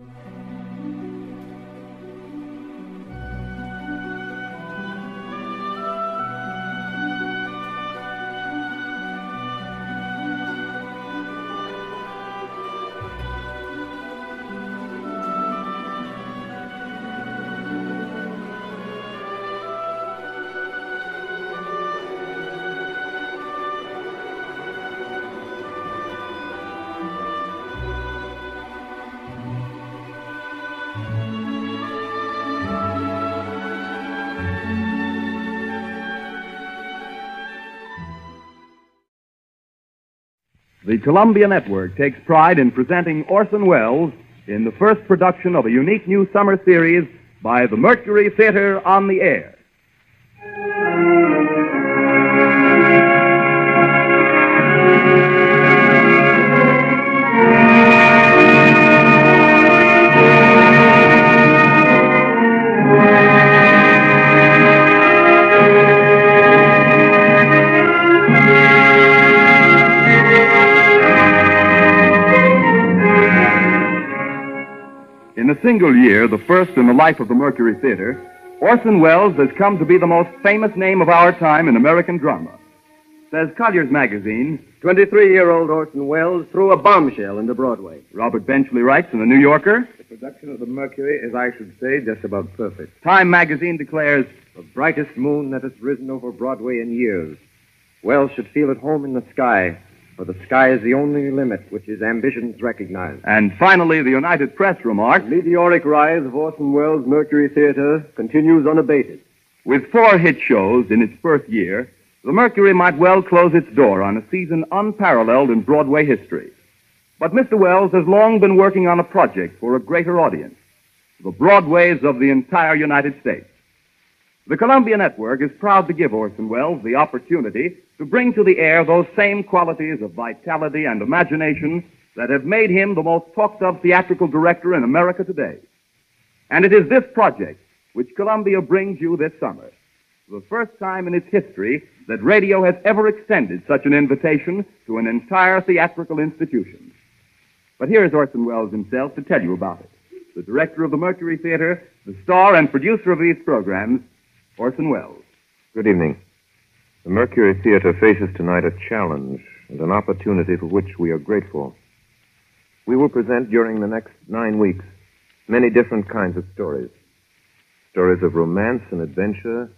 Mm-hmm. The Columbia Network takes pride in presenting Orson Welles in the first production of a unique new summer series by the Mercury Theater on the Air. In a single year, the first in the life of the Mercury Theater, Orson Welles has come to be the most famous name of our time in American drama. Says Collier's Magazine, 23 year old Orson Welles threw a bombshell into Broadway. Robert Benchley writes in the New Yorker, The production of the Mercury is, I should say, just about perfect. Time Magazine declares, The brightest moon that has risen over Broadway in years. Welles should feel at home in the sky, for the sky is the only limit which his ambitions recognize. and finally the United Press remarks, Meteoric rise of Orson Welles' Mercury Theater continues unabated. With four hit shows in its first year, the Mercury might well close its door on a season unparalleled in Broadway history. But Mr. Welles has long been working on a project for a greater audience, the Broadways of the entire United States. The Columbia Network is proud to give Orson Welles the opportunity to bring to the air those same qualities of vitality and imagination that have made him the most talked of theatrical director in America today. And it is this project which Columbia brings you this summer. The first time in its history that radio has ever extended such an invitation to an entire theatrical institution. But here is Orson Welles himself to tell you about it. The director of the Mercury Theater, the star and producer of these programs, Orson Welles. Good evening. The Mercury Theater faces tonight a challenge and an opportunity for which we are grateful. We will present during the next nine weeks many different kinds of stories. Stories of romance and adventure,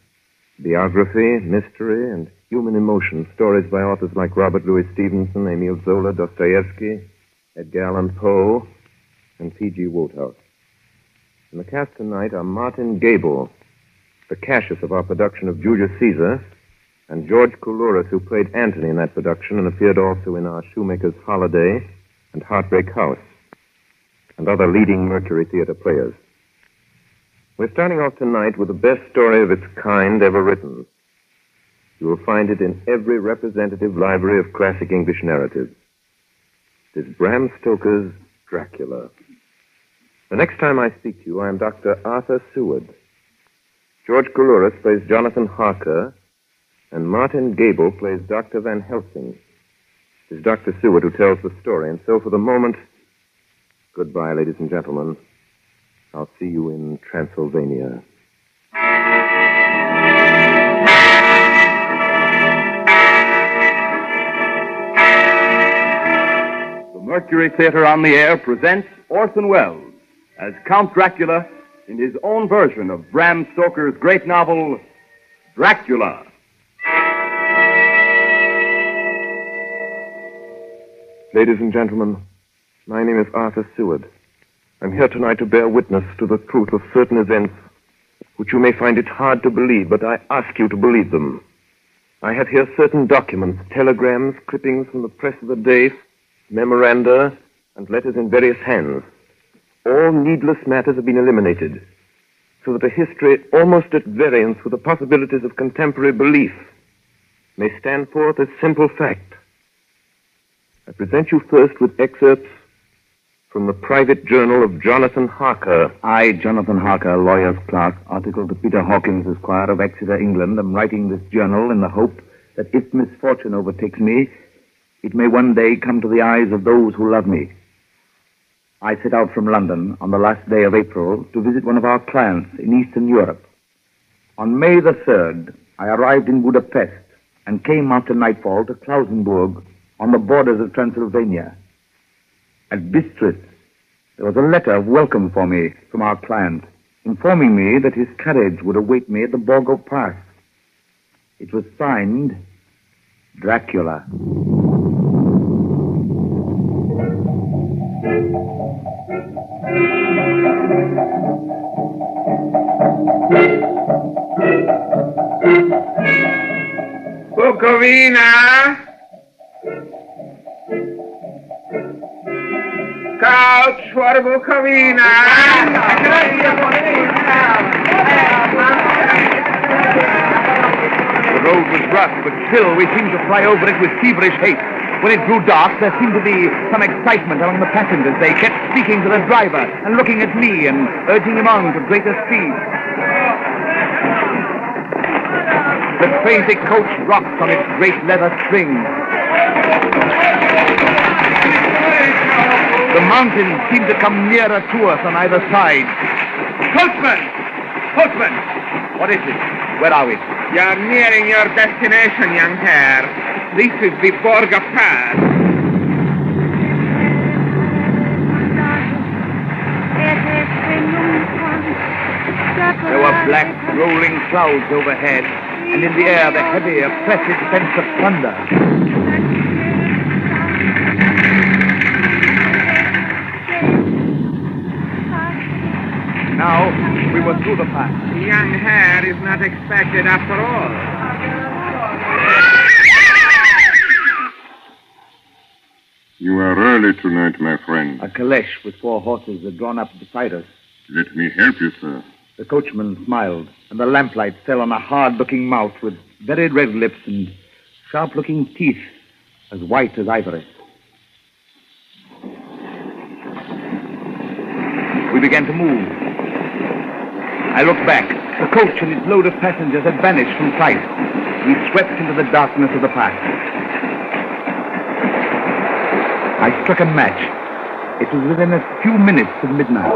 biography, mystery, and human emotion. Stories by authors like Robert Louis Stevenson, Emile Zola, Dostoevsky, Edgar Allan Poe, and P.G. Wodehouse. In the cast tonight are Martin Gabel, the Cassius of our production of Julius Caesar, and George Coulouris, who played Antony in that production and appeared also in our Shoemaker's Holiday and Heartbreak House, and other leading Mercury Theater players. We're starting off tonight with the best story of its kind ever written. You will find it in every representative library of classic English narratives. It is Bram Stoker's Dracula. The next time I speak to you, I am Dr. Arthur Seward. George Coulouris plays Jonathan Harker, and Martin Gabel plays Dr. Van Helsing. It is Dr. Seward who tells the story, and so for the moment, goodbye, ladies and gentlemen. I'll see you in Transylvania. The Mercury Theater on the Air presents Orson Welles as Count Dracula in his own version of Bram Stoker's great novel, Dracula. Ladies and gentlemen, my name is Arthur Seward. I'm here tonight to bear witness to the truth of certain events which you may find it hard to believe, but I ask you to believe them. I have here certain documents, telegrams, clippings from the press of the day, memoranda, and letters in various hands. All needless matters have been eliminated, so that a history almost at variance with the possibilities of contemporary belief may stand forth as simple fact. I present you first with excerpts from the private journal of Jonathan Harker. I, Jonathan Harker, lawyer's clerk, article to Peter Hawkins, Esquire of Exeter, England, am writing this journal in the hope that if misfortune overtakes me, it may one day come to the eyes of those who love me. I set out from London on the last day of April to visit one of our clients in Eastern Europe. On May the 3rd, I arrived in Budapest and came after nightfall to Klausenburg on the borders of Transylvania. At Bistritz, there was a letter of welcome for me from our client, informing me that his carriage would await me at the Borgo Pass. It was signed Dracula. Bukovina! The road was rough, but still we seemed to fly over it with feverish haste. When it grew dark, there seemed to be some excitement among the passengers. They kept speaking to the driver and looking at me and urging him on to greater speed. The crazy coach rocked on its great leather springs. The mountains seem to come nearer to us on either side. Coachman! Coachman! What is it? Where are we? You're nearing your destination, young Herr. This is the Borgo Pass. There were black, rolling clouds overhead, and in the air the heavy, oppressive sense of thunder. Now we were through the pass. The young Herr is not expected after all. You are early tonight, my friend. A caleche with four horses had drawn up beside us. Let me help you, sir. The coachman smiled, and the lamplight fell on a hard-looking mouth with very red lips and sharp-looking teeth as white as ivory. We began to move. I looked back. The coach and its load of passengers had vanished from sight. We swept into the darkness of the pass. I struck a match. It was within a few minutes of midnight.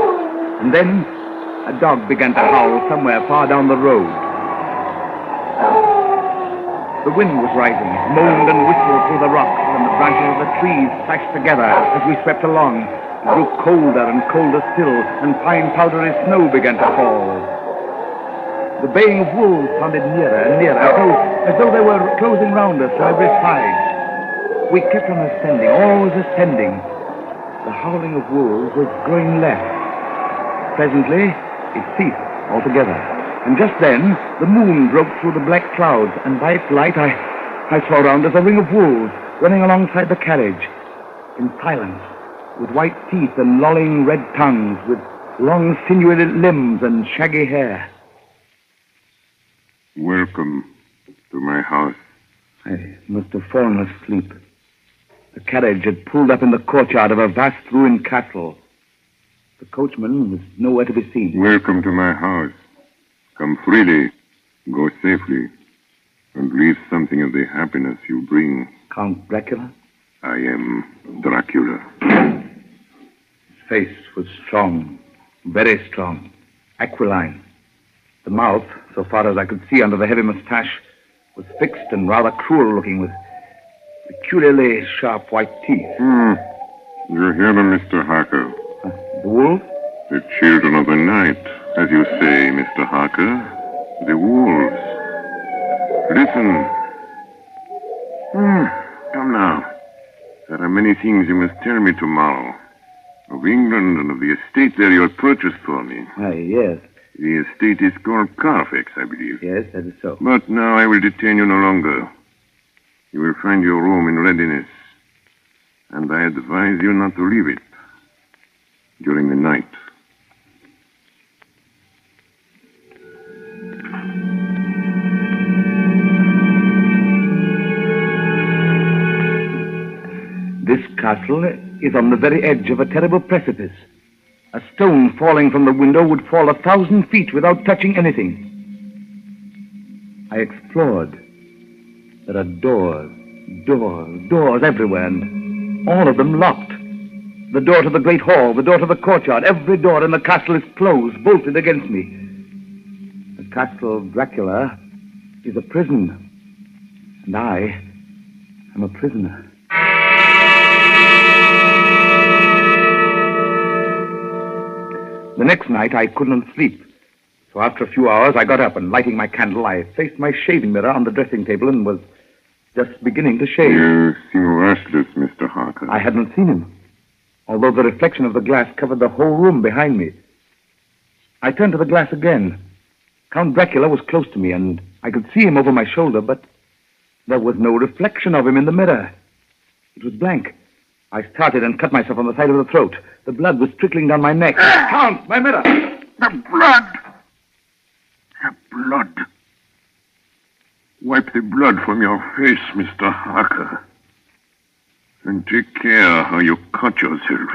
And then a dog began to howl somewhere far down the road. The wind was rising. Moaned and whistled through the rocks, and the branches of the trees clashed together as we swept along. Grew colder and colder still, and fine powdery snow began to fall. The baying of wolves sounded nearer and nearer, as though, as though they were closing round us from every side. We kept on ascending, always ascending. The howling of wolves was growing less. Presently, it ceased altogether. And just then, the moon broke through the black clouds, and by its light I, I saw round us a ring of wolves running alongside the carriage, in silence, with white teeth and lolling red tongues, with long sinewy limbs and shaggy hair. Welcome to my house. I must have fallen asleep. The carriage had pulled up in the courtyard of a vast ruined castle. The coachman was nowhere to be seen. Welcome to my house. Come freely, go safely, and leave something of the happiness you bring. Count Dracula? I am Dracula. Face was strong, very strong, aquiline. The mouth, so far as I could see under the heavy mustache, was fixed and rather cruel looking with peculiarly sharp white teeth. Hmm. You hear them, Mr. Harker. Uh, the wolf? The children of the night, as you say, Mr. Harker. The wolves. Listen. Hmm. Come now. There are many things you must tell me tomorrow. Of England and of the estate there you have purchased for me. Why, yes, The estate is called Carfax, I believe. yes, that is so. But now I will detain you no longer. You will find your room in readiness. And I advise you not to leave it during the night. This castle is on the very edge of a terrible precipice. A stone falling from the window would fall a thousand feet without touching anything. I explored. There are doors, doors, doors everywhere, and all of them locked. The door to the great hall, the door to the courtyard, every door in the castle is closed, bolted against me. The castle of Dracula is a prison, and I am a prisoner. The next night I couldn't sleep. So after a few hours I got up and lighting my candle, I faced my shaving mirror on the dressing table and was just beginning to shave. You seem restless, Mr. Harker. I hadn't seen him, although the reflection of the glass covered the whole room behind me. I turned to the glass again. Count Dracula was close to me, and I could see him over my shoulder, but there was no reflection of him in the mirror. It was blank. I started and cut myself on the side of the throat. The blood was trickling down my neck. Count, my mirror! The blood! The blood! Wipe the blood from your face, Mr. Harker. And take care how you cut yourself.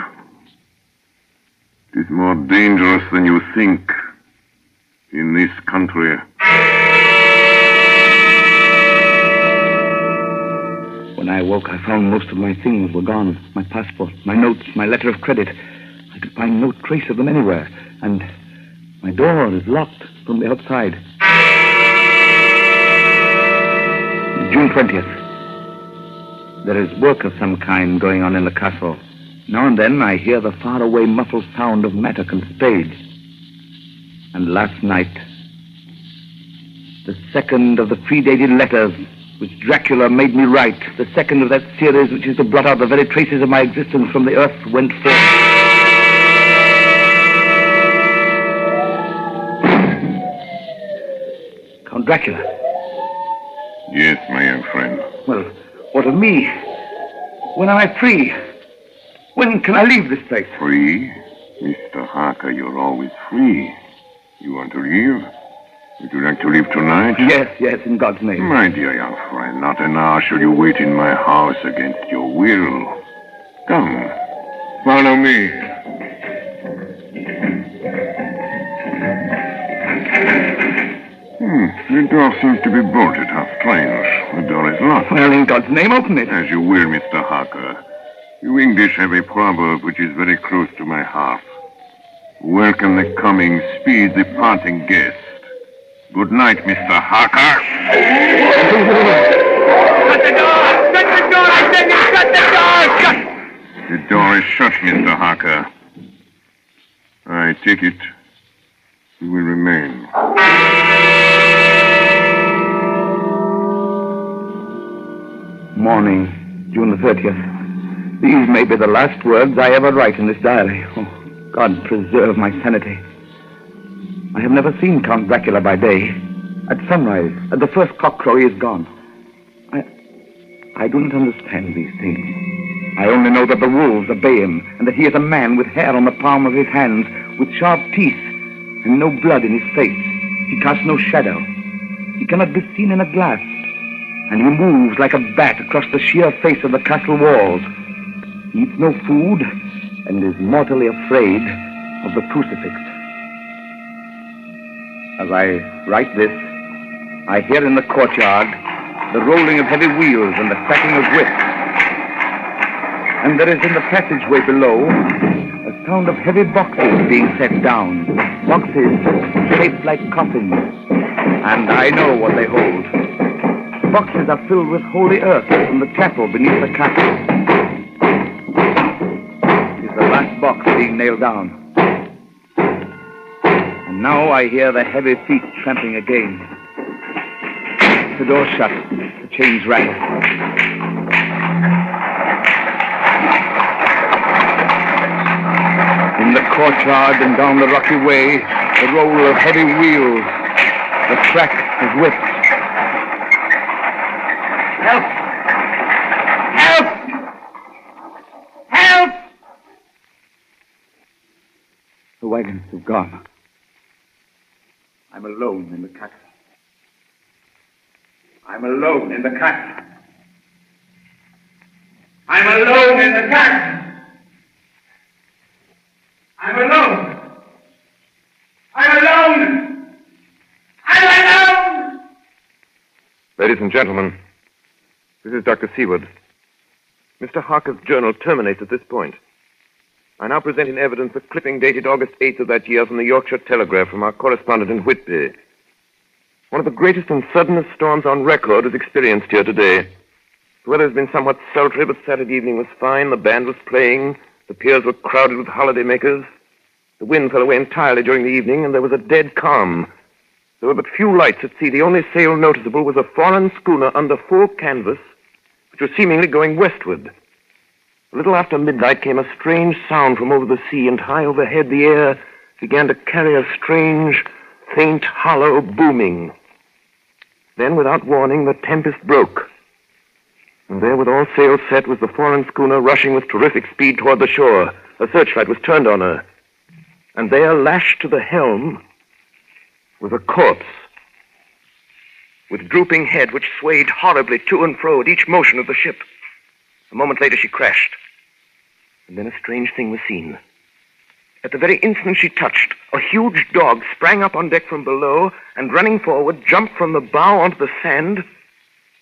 It is more dangerous than you think in this country. When I awoke, I found most of my things were gone. My passport, my notes, my letter of credit. I could find no trace of them anywhere. And my door is locked from the outside. June 20th. There is work of some kind going on in the castle. Now and then I hear the faraway muffled sound of mattock and spade. And last night, the second of the predated letters which Dracula made me write, the second of that series which is to blot out the very traces of my existence from the earth, went forth. Count Dracula. Yes, my young friend. Well, what of me? When am I free? When can I leave this place? Free? Mr. Harker, you're always free. You want to leave? Would you like to leave tonight? Yes, yes, in God's name. My dear young friend, not an hour shall you wait in my house against your will. Come, follow me. Hmm, the door seems to be bolted. How strange. The door is locked. Well, in God's name, open it. As you will, Mr. Harker. You English have a proverb which is very close to my heart. Welcome the coming, speed the parting guest. Good night, Mr. Harker. Shut the door! Shut the door! I said you shut the door! Shut! The door is shut, Mr. Harker. I take it you will remain. Morning, June the 30th. These may be the last words I ever write in this diary. Oh, God preserve my sanity. I have never seen Count Dracula by day. At sunrise, at the first cockcrow, he is gone. I, I do not understand these things. I only know that the wolves obey him, and that he is a man with hair on the palm of his hands, with sharp teeth, and no blood in his face. He casts no shadow. He cannot be seen in a glass, and he moves like a bat across the sheer face of the castle walls. He eats no food, and is mortally afraid of the crucifix. As I write this, I hear in the courtyard the rolling of heavy wheels and the cracking of whips. And there is in the passageway below a sound of heavy boxes being set down. Boxes shaped like coffins. And I know what they hold. Boxes are filled with holy earth from the chapel beneath the castle. It is the last box being nailed down. And now I hear the heavy feet tramping again. The door shut. The chains rattle. In the courtyard and down the rocky way, the roll of heavy wheels, the crack of whips. Help! Help! Help! The wagons have gone. I'm alone in the castle. I'm alone in the castle. I'm alone in the castle. I'm alone. I'm alone. I'm alone. Ladies and gentlemen, this is Dr. Seward. Mr. Harker's journal terminates at this point. I now present in evidence a clipping dated August 8th of that year from the Yorkshire Telegraph from our correspondent in Whitby. One of the greatest and suddenest storms on record is experienced here today. The weather has been somewhat sultry, but Saturday evening was fine. The band was playing. The piers were crowded with holidaymakers. The wind fell away entirely during the evening, and there was a dead calm. There were but few lights at sea. The only sail noticeable was a foreign schooner under full canvas, which was seemingly going westward. A little after midnight came a strange sound from over the sea, and high overhead the air began to carry a strange, faint, hollow booming. Then, without warning, the tempest broke. And there, with all sails set, was the foreign schooner rushing with terrific speed toward the shore. A searchlight was turned on her. And there, lashed to the helm, was a corpse. With drooping head, which swayed horribly to and fro at each motion of the ship. A moment later, she crashed. And then a strange thing was seen. At the very instant she touched, a huge dog sprang up on deck from below and, running forward, jumped from the bow onto the sand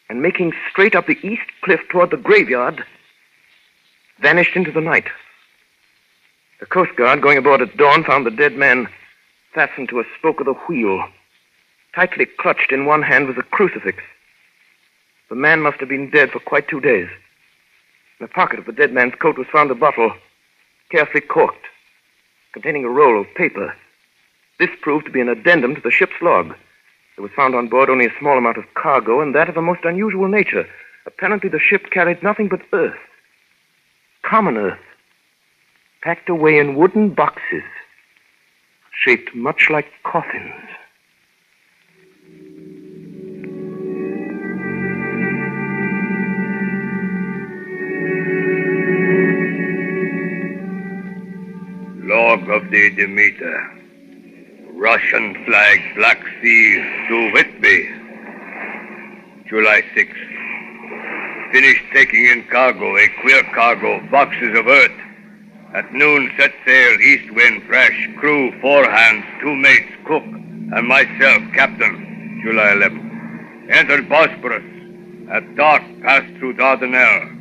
and, making straight up the east cliff toward the graveyard, vanished into the night. The Coast Guard, going aboard at dawn, found the dead man fastened to a spoke of the wheel. Tightly clutched in one hand was a crucifix. The man must have been dead for quite two days. In the pocket of the dead man's coat was found a bottle, carefully corked, containing a roll of paper. This proved to be an addendum to the ship's log. There was found on board only a small amount of cargo, and that of a most unusual nature. Apparently, the ship carried nothing but earth. Common earth. Packed away in wooden boxes, shaped much like coffins. Of the Demeter. Russian flag, Black Sea to Whitby. July 6th. Finished taking in cargo, a queer cargo, boxes of earth. At noon, set sail, east wind, fresh. Crew, four hands, two mates, cook, and myself, captain. July 11th. Entered Bosporus. At dark, passed through Dardanelles.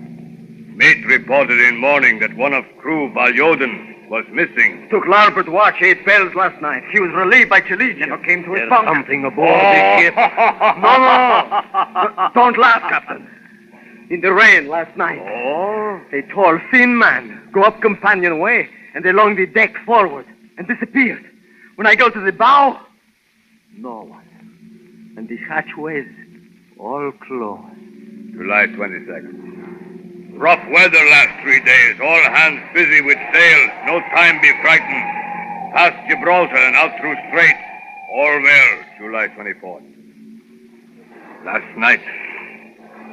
Mate reported in morning that one of crew, Valyoden, was missing. Took larboard watch, eight bells last night. He was relieved by Chiligian, who came to his There's bunk. something aboard this oh. ship. No, no. Don't laugh, Captain. In the rain last night, Oh? a tall, thin man go up companionway and along the deck forward and disappeared. When I go to the bow, no one. And the hatchways all closed. July 22nd. Rough weather last three days. All hands busy with sails. No time be frightened. Past Gibraltar and out through Strait. All well. July 24th. Last night,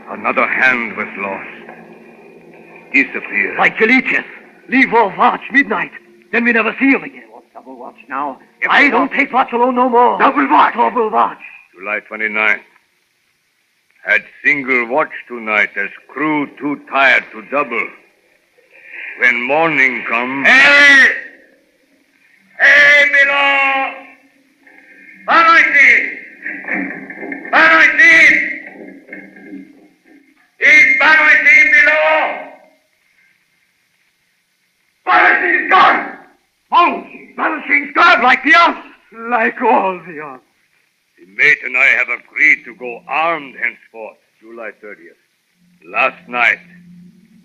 another hand was lost. Disappeared. By Chiliches. Leave off watch, midnight. Then we never see him again. What's double watch now? If I don't take watch alone no more. Double watch. Double watch. July 29th. Had single watch tonight as crew too tired to double. When morning come... Hey! Hey, below! Banoitin! Banoitin! Is Banoitin below? Banoitin's gone! Monkey! Banoitin's gone like the others! Like all the others. The mate and I have agreed to go armed henceforth, July 30th. Last night,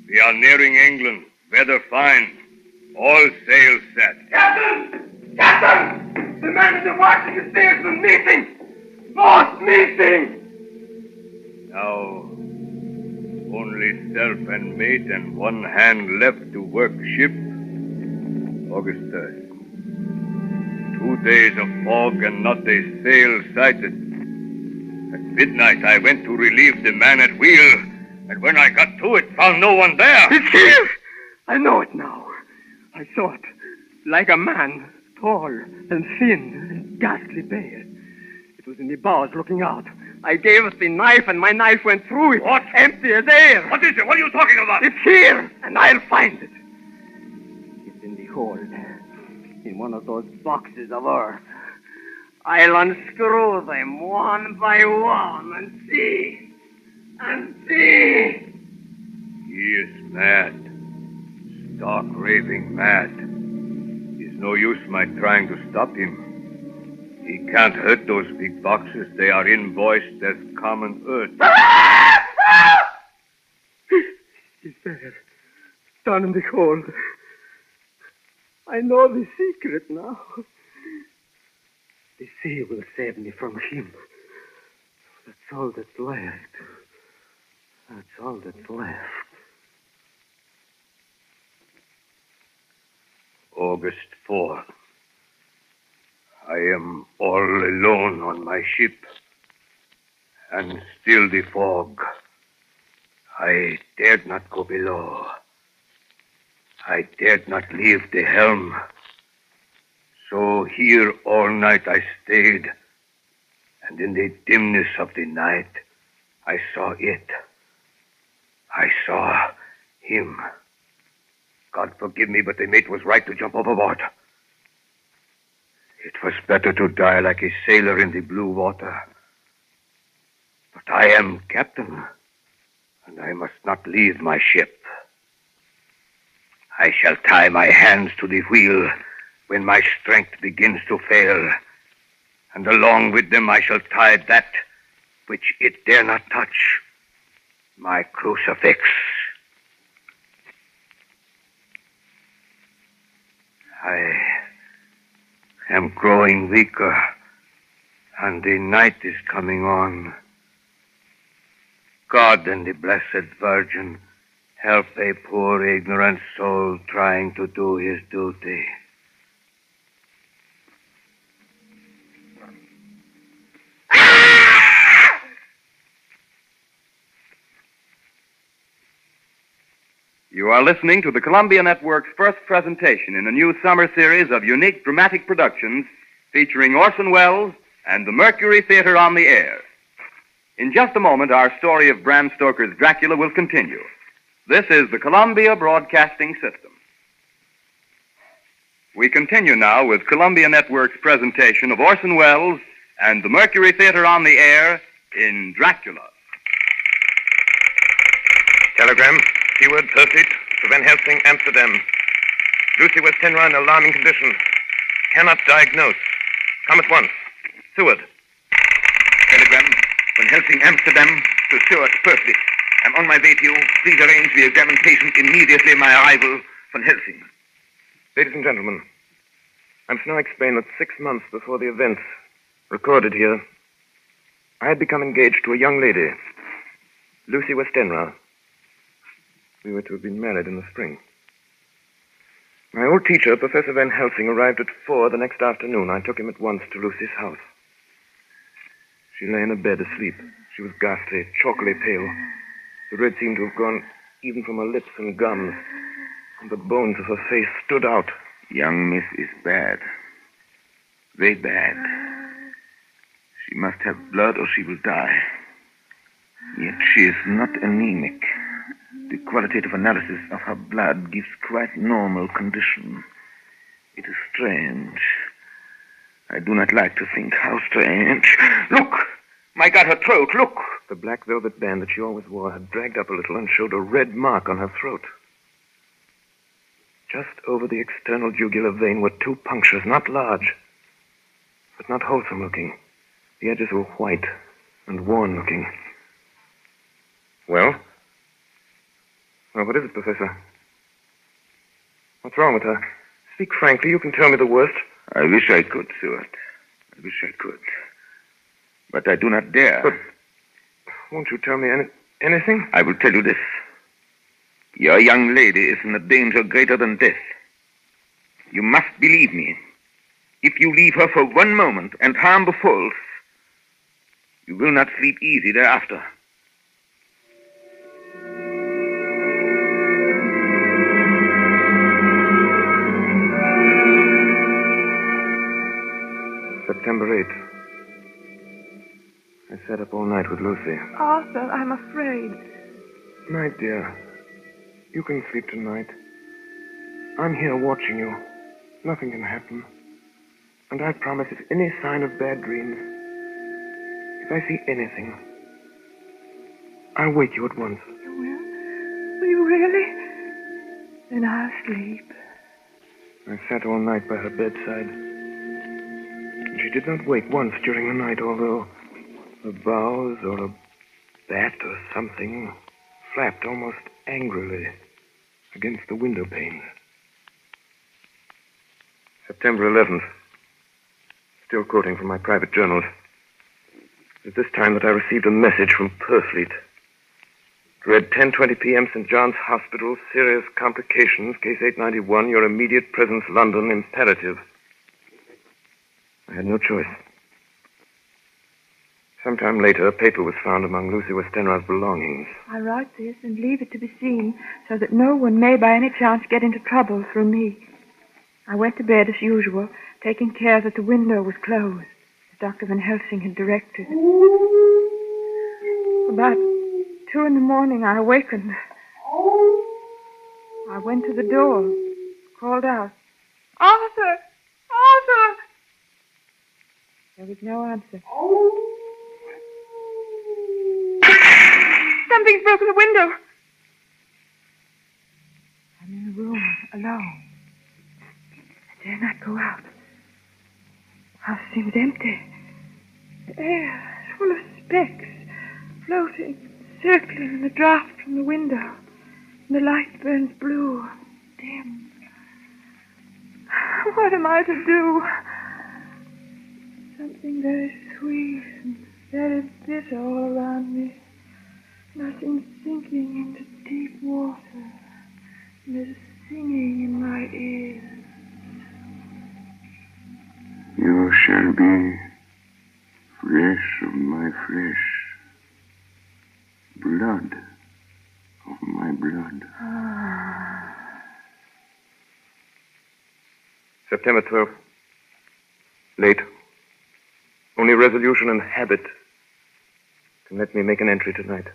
we are nearing England. Weather fine. All sails set. Captain! Captain! The man in the watch is stairs is missing! Boss missing! Now, only self and mate and one hand left to work ship. August 3rd. Two days of fog and not a sail sighted. At midnight, I went to relieve the man at wheel, and when I got to it, found no one there. It's here! I know it now. I saw it. Like a man, tall and thin and ghastly pale. It was in the bows looking out. I gave it the knife and my knife went through it. What? Empty as air. What is it? What are you talking about? It's here, and I'll find it. It's in the hold, in one of those boxes of earth. I'll unscrew them one by one and see, and see. He is mad. stark raving mad. It's no use my trying to stop him. He can't hurt those big boxes. They are invoiced as common earth. Ah! Ah! He's there, down in the cold. I know the secret now. The sea will save me from him. That's all that's left. That's all that's left. August 4th. I am all alone on my ship, and still the fog. I dared not go below. I dared not leave the helm. So here all night I stayed, and in the dimness of the night I saw it. I saw him. God forgive me, but the mate was right to jump overboard. It was better to die like a sailor in the blue water. But I am captain, and I must not leave my ship. I shall tie my hands to the wheel when my strength begins to fail, and along with them I shall tie that which it dare not touch my crucifix. I am growing weaker, and the night is coming on. God and the Blessed Virgin help a poor ignorant soul trying to do his duty. You are listening to the Columbia Network's first presentation in a new summer series of unique dramatic productions featuring Orson Welles and the Mercury Theater on the air. In just a moment, our story of Bram Stoker's Dracula will continue. This is the Columbia Broadcasting System. We continue now with Columbia Network's presentation of Orson Welles and the Mercury Theater on the air in Dracula. Telegram. Keyword Percy to Van Helsing, Amsterdam. Lucy Westenra in alarming condition. Cannot diagnose. Come at once. Seward. Telegram from Helsing, Amsterdam to Seward Purfleet. I'm on my way to you. Please arrange the examination immediately my arrival from Helsing. Ladies and gentlemen, I must now explain that six months before the events recorded here, I had become engaged to a young lady, Lucy Westenra. We were to have been married in the spring. My old teacher, Professor Van Helsing, arrived at four the next afternoon. I took him at once to Lucy's house. She lay in a bed asleep. She was ghastly, chalkily pale. The red seemed to have gone even from her lips and gums, and the bones of her face stood out. Young Miss is bad. Very bad. She must have blood or she will die. Yet she is not anemic. The qualitative analysis of her blood gives quite normal condition. It is strange. I do not like to think how strange. Look! My God, her throat, look! The black velvet band that she always wore had dragged up a little and showed a red mark on her throat. Just over the external jugular vein were two punctures, not large, but not wholesome looking. The edges were white and worn looking. Well? Well, what is it, Professor? What's wrong with her? Speak frankly. You can tell me the worst. I wish I could, Seward. I wish I could. But I do not dare. But won't you tell me any, anything? I will tell you this. Your young lady is in a danger greater than death. You must believe me. If you leave her for one moment and harm befalls, you will not sleep easy thereafter. September 8th. I sat up all night with Lucy. Arthur, I'm afraid. My dear, you can sleep tonight. I'm here watching you. Nothing can happen. And I promise if any sign of bad dreams, if I see anything, I'll wake you at once. You will? Will you really? Then I'll sleep. I sat all night by her bedside. And she did not wake once during the night, although a vase or a bat or something flapped almost angrily against the window panes. September 11th. Still quoting from my private journals. At this time that I received a message from Purfleet. It read 10.20 p.m. St. John's Hospital, serious complications, case 891, your immediate presence London imperative. I had no choice. Sometime later, a paper was found among Lucy Westenra's belongings. I write this and leave it to be seen so that no one may by any chance get into trouble through me. I went to bed as usual, taking care that the window was closed, as Dr. Van Helsing had directed. About two in the morning, I awakened. I went to the door, called out, Arthur! Arthur! There was no answer. Something's broken the window. I'm in the room, alone. I dare not go out. The house seems empty. The air is full of specks, floating, circling in the draught from the window. And the light burns blue, and dim. What am I to do? Something very sweet and very bitter all around me. Nothing sinking into deep water. And there's singing in my ears. You shall be flesh of my flesh, blood of my blood. September 12th. Late. Only resolution and habit can let me make an entry tonight.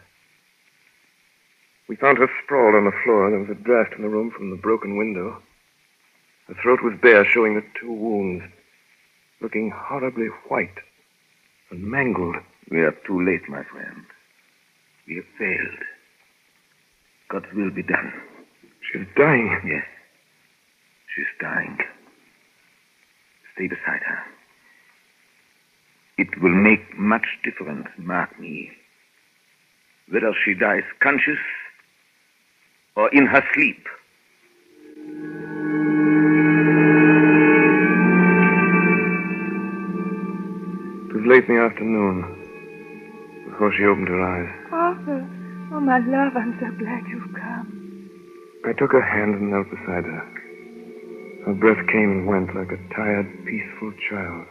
We found her sprawled on the floor. There was a draft in the room from the broken window. Her throat was bare, showing the two wounds, looking horribly white and mangled. We are too late, my friend. We have failed. God's will be done. She's dying. Yes. She's dying. Stay beside her. It will make much difference, mark me, whether she dies conscious or in her sleep. It was late in the afternoon before she opened her eyes. Arthur, oh, my love, I'm so glad you've come. I took her hand and knelt beside her. Her breath came and went like a tired, peaceful child.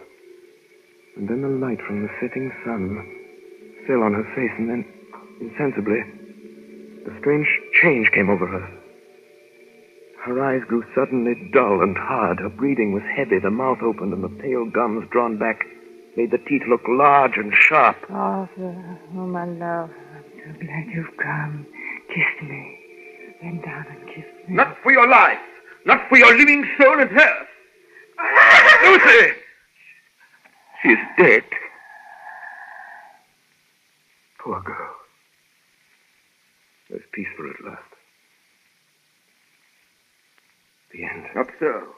And then the light from the setting sun fell on her face, and then, insensibly, a strange change came over her. Her eyes grew suddenly dull and hard. Her breathing was heavy. The mouth opened, and the pale gums drawn back made the teeth look large and sharp. Arthur, oh, my love, I'm so glad you've come. Kiss me. Bend down and kiss me. Not for your life. Not for your living soul and hers. Lucy! She's dead. Poor girl. There's peace for her at last. The end. Not so.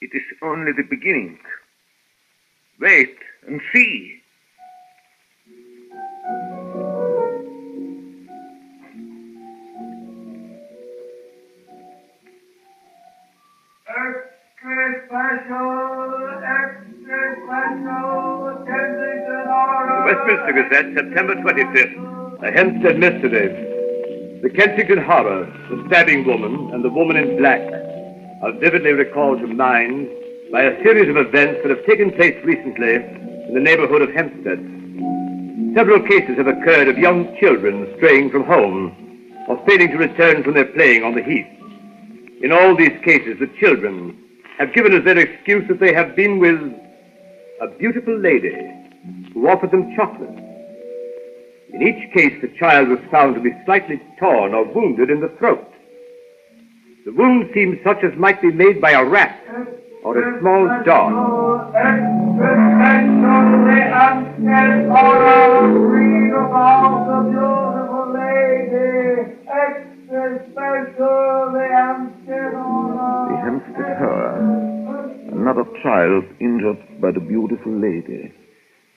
It is only the beginning. Wait and see. The Westminster Gazette, September 25th. A Hampstead mystery. The Kensington horror, the stabbing woman, and the woman in black are vividly recalled to mind by a series of events that have taken place recently in the neighborhood of Hampstead. Several cases have occurred of young children straying from home or failing to return from their playing on the heath. In all these cases, the children have given as their excuse that they have been with a beautiful lady who offered them chocolate. In each case, the child was found to be slightly torn or wounded in the throat. The wound seemed such as might be made by a rat or a small dog. Glanced at her. Another child injured by the beautiful lady.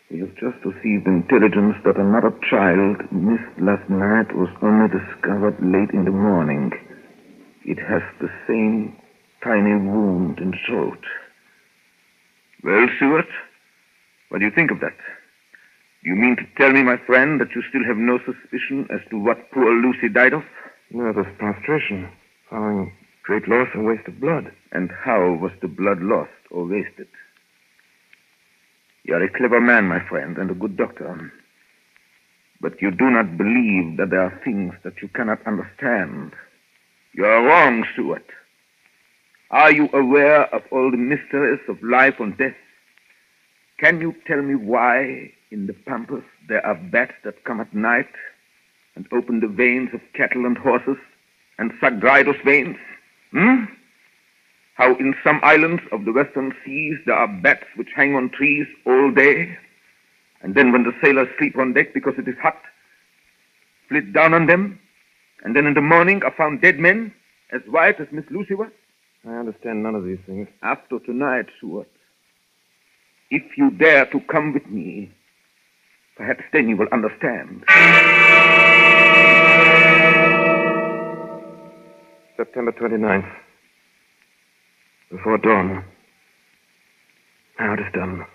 We have just received intelligence that another child missed last night was only discovered late in the morning. It has the same tiny wound in throat. Well, Seward, what do you think of that? Do you mean to tell me, my friend, that you still have no suspicion as to what poor Lucy died of? Nervous prostration, following great loss and waste of blood. And how was the blood lost or wasted? You are a clever man, my friend, and a good doctor. But you do not believe that there are things that you cannot understand. You are wrong, Seward. Are you aware of all the mysteries of life and death? Can you tell me why in the pampas there are bats that come at night and open the veins of cattle and horses and suck dry those veins? Hmm? How in some islands of the western seas there are bats which hang on trees all day, and then when the sailors sleep on deck because it is hot, flit down on them, and then in the morning are found dead men, as white as Miss Lucy was? I understand none of these things. After tonight, Seward, if you dare to come with me, perhaps then you will understand. September 29th. Before dawn. Now it is done.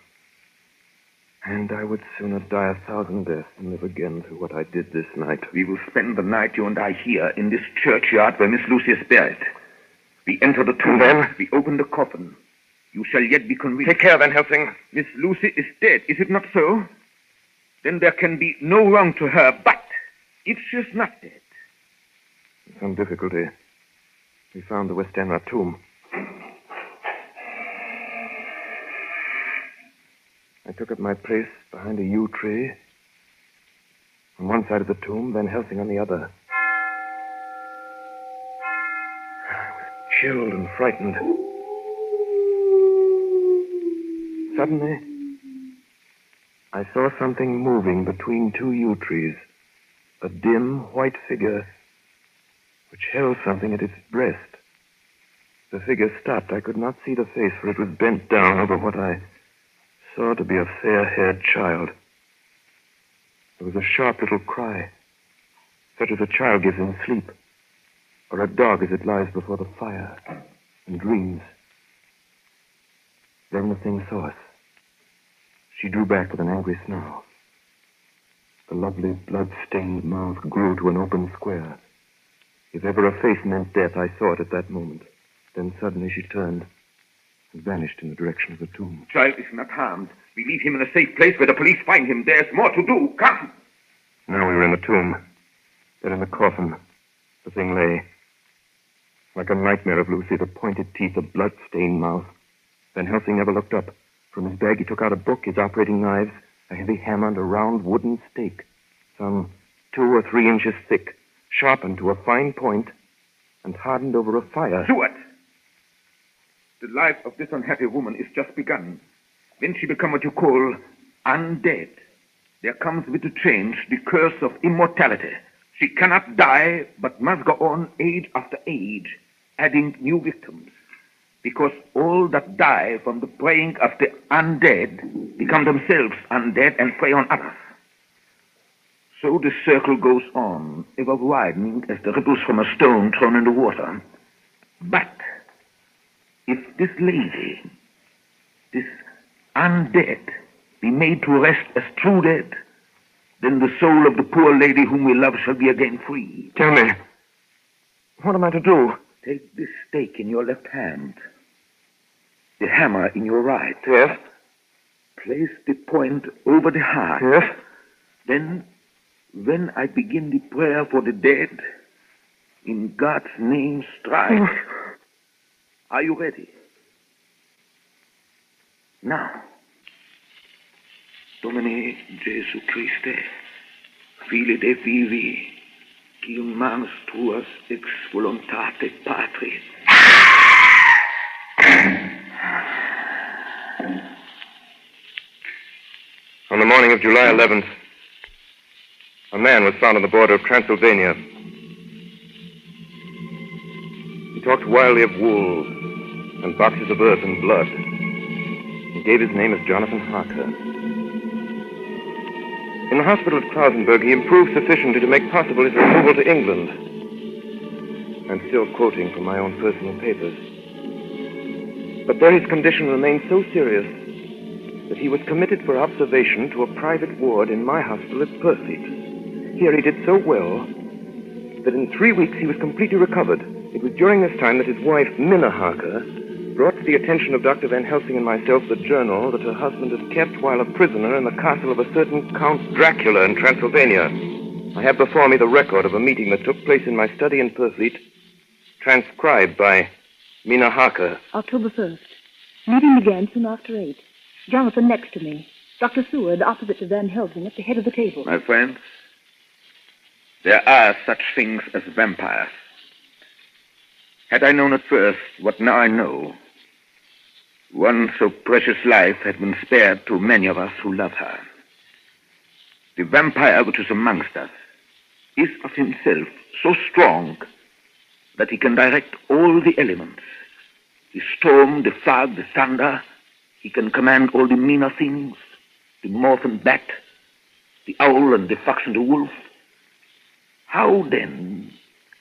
And I would sooner die a thousand deaths than live again through what I did this night. We will spend the night, you and I, here in this churchyard where Miss Lucy is buried. We enter the tomb. then? We open the coffin. You shall yet be convinced. Take care then, Helsing. Miss Lucy is dead, is it not so? Then there can be no wrong to her. But if she is not dead, With some difficulty, we found the Westenra tomb. I took up my place behind a yew tree on one side of the tomb, Van Helsing on the other. I was chilled and frightened. Suddenly, I saw something moving between two yew trees. A dim, white figure which held something at its breast. The figure stopped. I could not see the face, for it was bent down over what I saw to be a fair haired child. There was a sharp little cry, such as a child gives in sleep, or a dog as it lies before the fire and dreams. Then the thing saw us. She drew back with an angry snarl. The lovely blood-stained mouth grew to an open square. If ever a face meant death, I saw it at that moment. Then suddenly she turned vanished in the direction of the tomb. child is not harmed. We leave him in a safe place where the police find him. There's more to do. Come. Now we were in the tomb. Then in the coffin, the thing lay. Like a nightmare of Lucy, the pointed teeth, the blood-stained mouth. Van Helsing never looked up. From his bag, he took out a book, his operating knives, a heavy hammer, and a round wooden stake, some two or three inches thick, sharpened to a fine point, and hardened over a fire. Do Seward! The life of this unhappy woman is just begun. When she becomes what you call undead, there comes with the change the curse of immortality. She cannot die, but must go on age after age, adding new victims. Because all that die from the preying of the undead become themselves undead and prey on others. So the circle goes on, ever widening as the ripples from a stone thrown in the water. But if this lady, this undead, be made to rest as true dead, then the soul of the poor lady whom we love shall be again free. Tell me, what am I to do? Take this stake in your left hand, the hammer in your right. Yes? Place the point over the heart. Yes? Then, when I begin the prayer for the dead, in God's name strike. Are you ready? Now, Domine Jesu Christe, Fili de vivi, qui manus tuas ex voluntate Patri. On the morning of July 11th, a man was found on the border of Transylvania. He talked wildly of wolves, and boxes of earth and blood. He gave his name as Jonathan Harker. In the hospital at Klausenberg, he improved sufficiently to make possible his removal to England. I'm still quoting from my own personal papers. But there his condition remained so serious that he was committed for observation to a private ward in my hospital at Purfleet. Here he did so well that in three weeks he was completely recovered. It was during this time that his wife, Mina Harker, brought to the attention of Dr. Van Helsing and myself the journal that her husband had kept while a prisoner in the castle of a certain Count Dracula in Transylvania. I have before me the record of a meeting that took place in my study in Purfleet, transcribed by Mina Harker. October 1st. Meeting began soon after 8. Jonathan next to me. Dr. Seward opposite to Van Helsing at the head of the table. My friends, there are such things as vampires. Had I known at first what now I know, one so precious life had been spared to many of us who love her. The vampire which is amongst us is of himself so strong that he can direct all the elements. The storm, the fog, the thunder. He can command all the meaner things, the moth and bat, the owl and the fox and the wolf. How then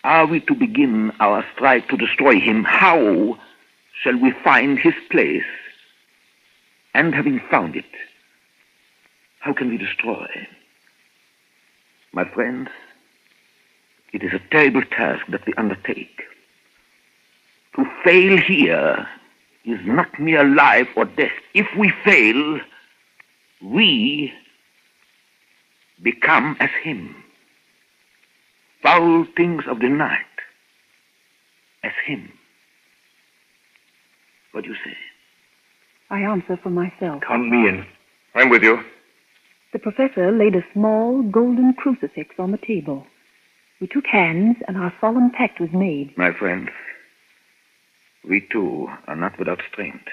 are we to begin our strike to destroy him? How shall we find his place? And having found it, how can we destroy? My friends, it is a terrible task that we undertake. To fail here is not mere life or death. If we fail, we become as him. Foul things of the night, as him. What do you say? I answer for myself. Count me in. I'm with you. The professor laid a small golden crucifix on the table. We took hands, and our solemn pact was made. My friends, we too are not without strength.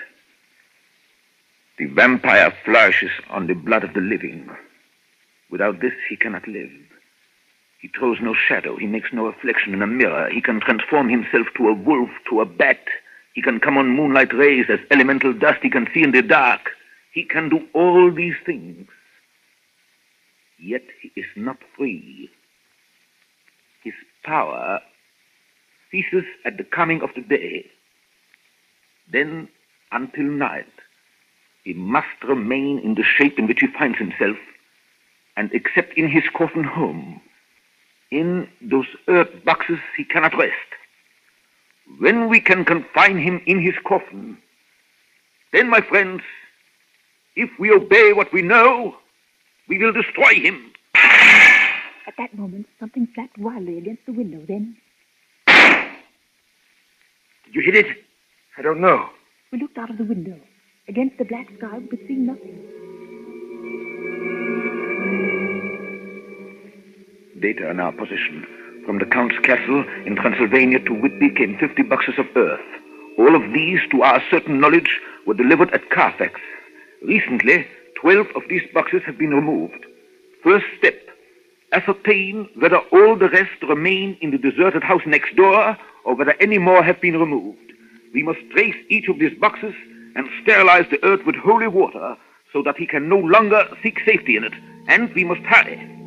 The vampire flourishes on the blood of the living. Without this, he cannot live. He throws no shadow. He makes no reflection in a mirror. He can transform himself to a wolf, to a bat. He can come on moonlight rays as elemental dust. He can see in the dark. He can do all these things. Yet he is not free. His power ceases at the coming of the day. Then, until night, he must remain in the shape in which he finds himself, and except in his coffin home, in those earth boxes he cannot rest. When we can confine him in his coffin, then, my friends, if we obey what we know, we will destroy him. At that moment, something flapped wildly against the window. Then Did you hit it? I don't know. we looked out of the window. Against the black sky, we could see nothing. Data in our possession. From the Count's castle in Transylvania to Whitby came 50 boxes of earth. All of these, to our certain knowledge, were delivered at Carfax. Recently, 12 of these boxes have been removed. First step, ascertain whether all the rest remain in the deserted house next door or whether any more have been removed. We must trace each of these boxes and sterilize the earth with holy water so that he can no longer seek safety in it. And we must hurry.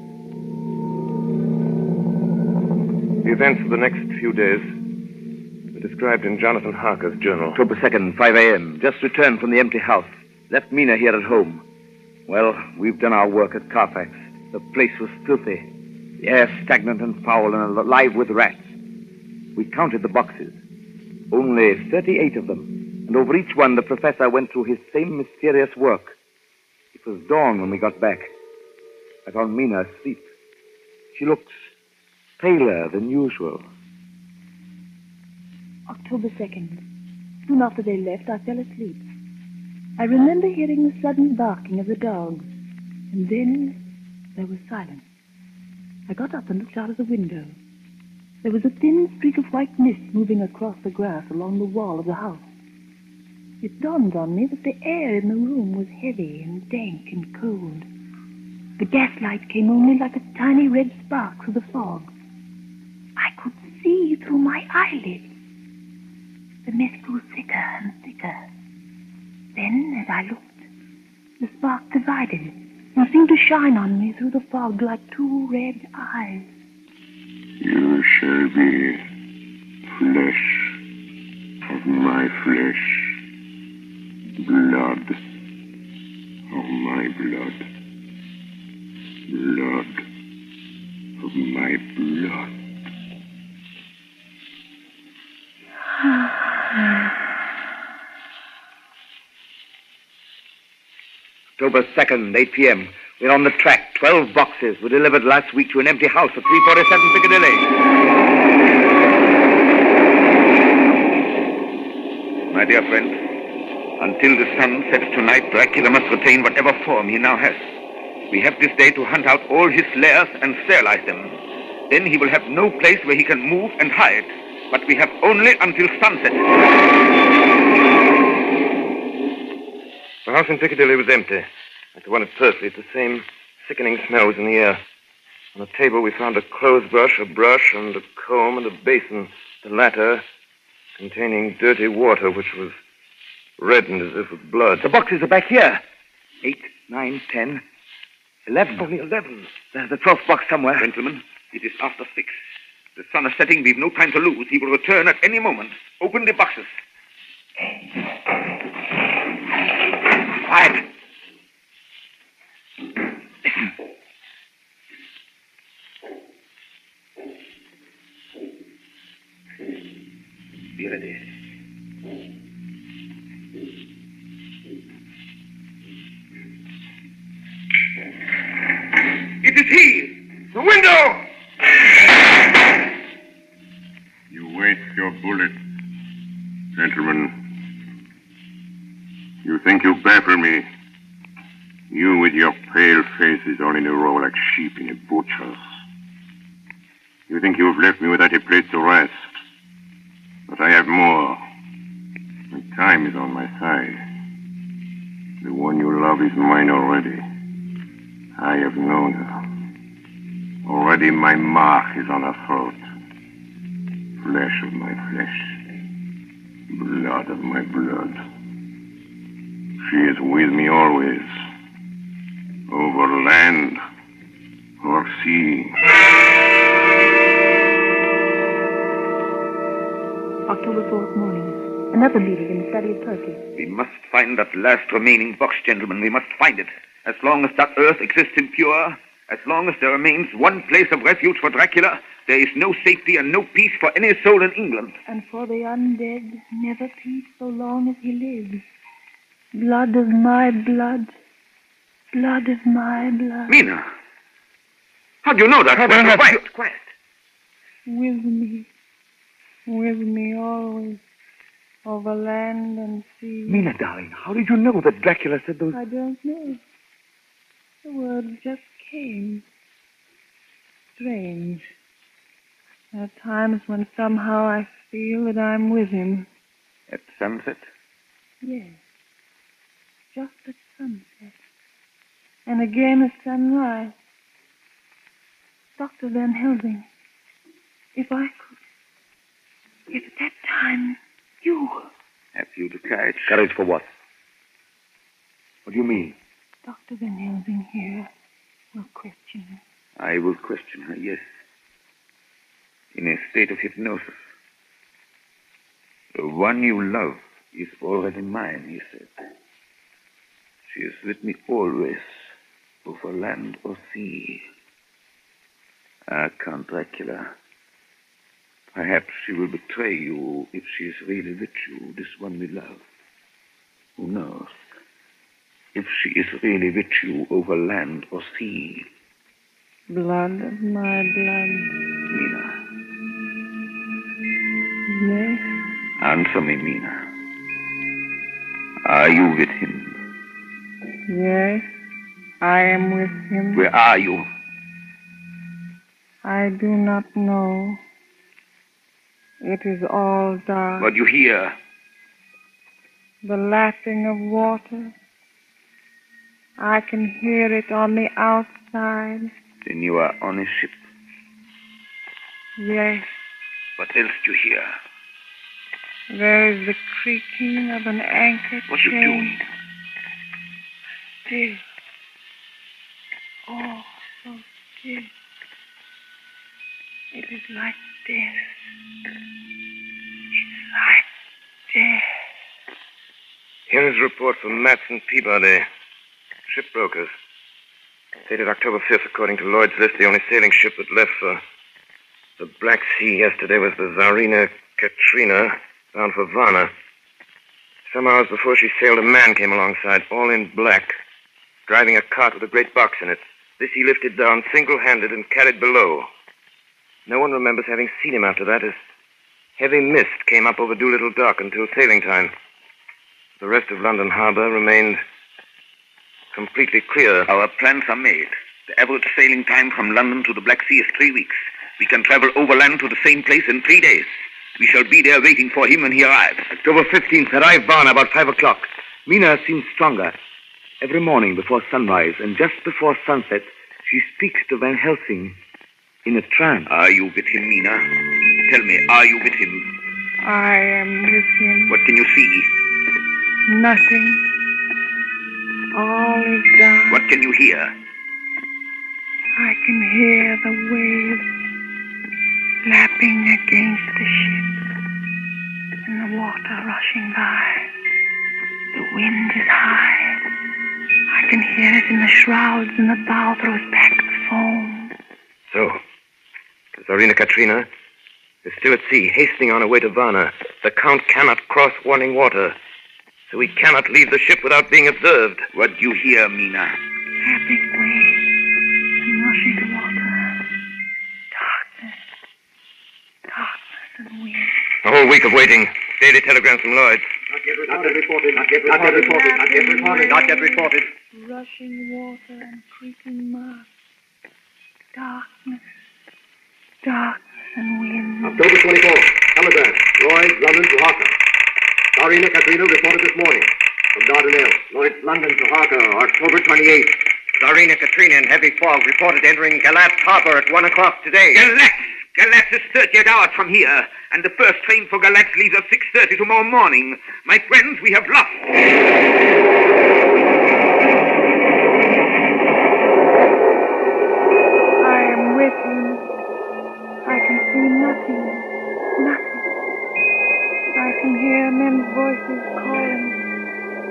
The events of the next few days are described in Jonathan Harker's journal. October 2nd, 5 a.m. Just returned from the empty house. Left Mina here at home. Well, we've done our work at Carfax. The place was filthy. The air stagnant and foul and alive with rats. We counted the boxes. Only 38 of them. And over each one, the professor went through his same mysterious work. It was dawn when we got back. I found Mina asleep. She looks paler than usual. October 2nd. Soon after they left, I fell asleep. I remember hearing the sudden barking of the dogs, and then there was silence. I got up and looked out of the window. There was a thin streak of white mist moving across the grass along the wall of the house. It dawned on me that the air in the room was heavy and dank and cold. The gaslight came only like a tiny red spark through the fog. I could see through my eyelids. The mist grew thicker and thicker. Then, as I looked, the spark divided and seemed to shine on me through the fog like two red eyes. You shall be flesh of my flesh, blood of my blood, blood of my blood. October 2nd, 8 p.m. We're on the track. Twelve boxes were delivered last week to an empty house at 347 Piccadilly. My dear friend, until the sun sets tonight, Dracula must retain whatever form he now has. We have this day to hunt out all his lairs and sterilize them. Then he will have no place where he can move and hide. But we have only until sunset. The house in Piccadilly was empty. Like the one at Purfleet, the same sickening smell was in the air. On the table, we found a clothes brush, a brush, and a comb, and a basin. The latter containing dirty water, which was reddened as if with blood. The boxes are back here. Eight, nine, ten, eleven. Only eleven. There's a twelfth box somewhere. Gentlemen, it is after six. The sun is setting. We've no time to lose. He will return at any moment. Open the boxes. Quiet. Be ready. It is he! The window! Waste your bullets, gentlemen. You think you baffle me? You with your pale faces all in a row like sheep in a butcher's. You think you have left me without a place to rest. But I have more. And time is on my side. The one you love is mine already. I have known her. Already my mark is on her throat. Flesh of my flesh. Blood of my blood. She is with me always. Over land or sea. October 4th morning. Another meeting in the study of Turkey. We must find that last remaining box, gentlemen. We must find it. As long as that earth exists impure, as long as there remains one place of refuge for Dracula, there is no safety and no peace for any soul in England. And for the undead, never peace so long as he lives. Blood of my blood. Blood of my blood. Mina, how do you know that? Quiet. quiet, quiet. With me. With me always. Over land and sea. Mina, darling, how did you know that Dracula said those... I don't know. The words just came. Strange. There are times when somehow I feel that I'm with him. At sunset? Yes. Just at sunset. And again at sunrise. Dr. Van Helsing, if I could, if at that time you, Have you the courage? Courage for what? What do you mean? Dr. Van Helsing here, will question her. I will question her, yes. In a state of hypnosis. The one you love is already mine, he said. She is with me always, over land or sea. Ah, Count Dracula. Perhaps she will betray you if she is really with you, this one we love. Who knows? If she is really with you over land or sea, Blood of my blood. Mina. Yes, Answer me, Mina. Are you with him? yes, I am with him. Where are you? I do not know. It is all dark. What do you hear? The lapping of water. I can hear it on the outside. Then you are on a ship. Yes, What else do you hear? there is the creaking of an anchor What are you doing? still. Oh, so still. It is like death. It's like death. Here is a report from Matson Peabody, shipbrokers. Dated October 5th, according to Lloyd's list, the only sailing ship that left for the Black Sea yesterday was the Tsarina Katrina, bound for Varna. Some hours before she sailed, a man came alongside, all in black, driving a cart with a great box in it. This he lifted down single-handed and carried below. No one remembers having seen him after that, as heavy mist came up over Doolittle Dock until sailing time. The rest of London Harbor remained completely clear. Our plans are made. The average sailing time from London to the Black Sea is three weeks. We can travel overland to the same place in three days. We shall be there waiting for him when he arrives. October 15th, arrive Varna about 5 o'clock. Mina seems stronger. Every morning before sunrise and just before sunset, she speaks to Van Helsing in a trance. Are you with him, Mina? Tell me, are you with him? I am with him. What can you see? Nothing. All is dark. What can you hear? I can hear the waves lapping against the ship and the water rushing by. The wind is high. I can hear it in the shrouds and the bow throws back the foam. So, the Tsarina Katrina is still at sea, hastening on her way to Varna. The Count cannot cross warning water, so we cannot leave the ship without being observed. What do you hear, Mina? Lapping waves and rushing water. Darkness. Darkness and wind. A whole week of waiting. Daily telegrams from Lloyd. Not yet reported. Not yet reported. Not yet reported. Not yet reported. Not yet reported. Rushing water and creaking mud. Darkness. Darkness and wind. October 24th. Telegram. Lloyd, London to Harker. Tsarina Katrina reported this morning from Dardanelles. Lloyd, London to Harker, October 28th. Tsarina Katrina in heavy fog reported entering Galatz Harbor at 1 o'clock today. Galatz! Galatz is 38 hours from here, and the first train for Galatz leaves at 6.30 tomorrow morning. My friends, we have lost. Hear men's voices calling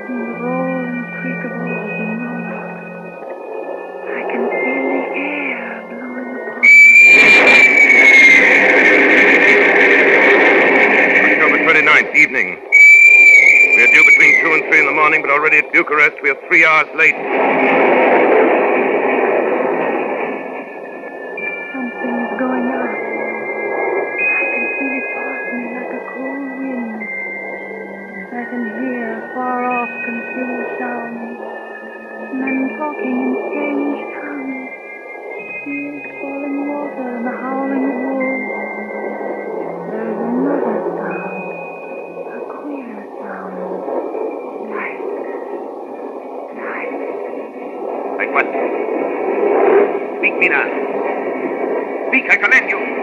the roll and creak of oars. I can feel the air blowing upon October 29th, evening. We are due between 2 and 3 in the morning, but already at Bucharest we are three hours late. Speak, Mina. Speak, I command you.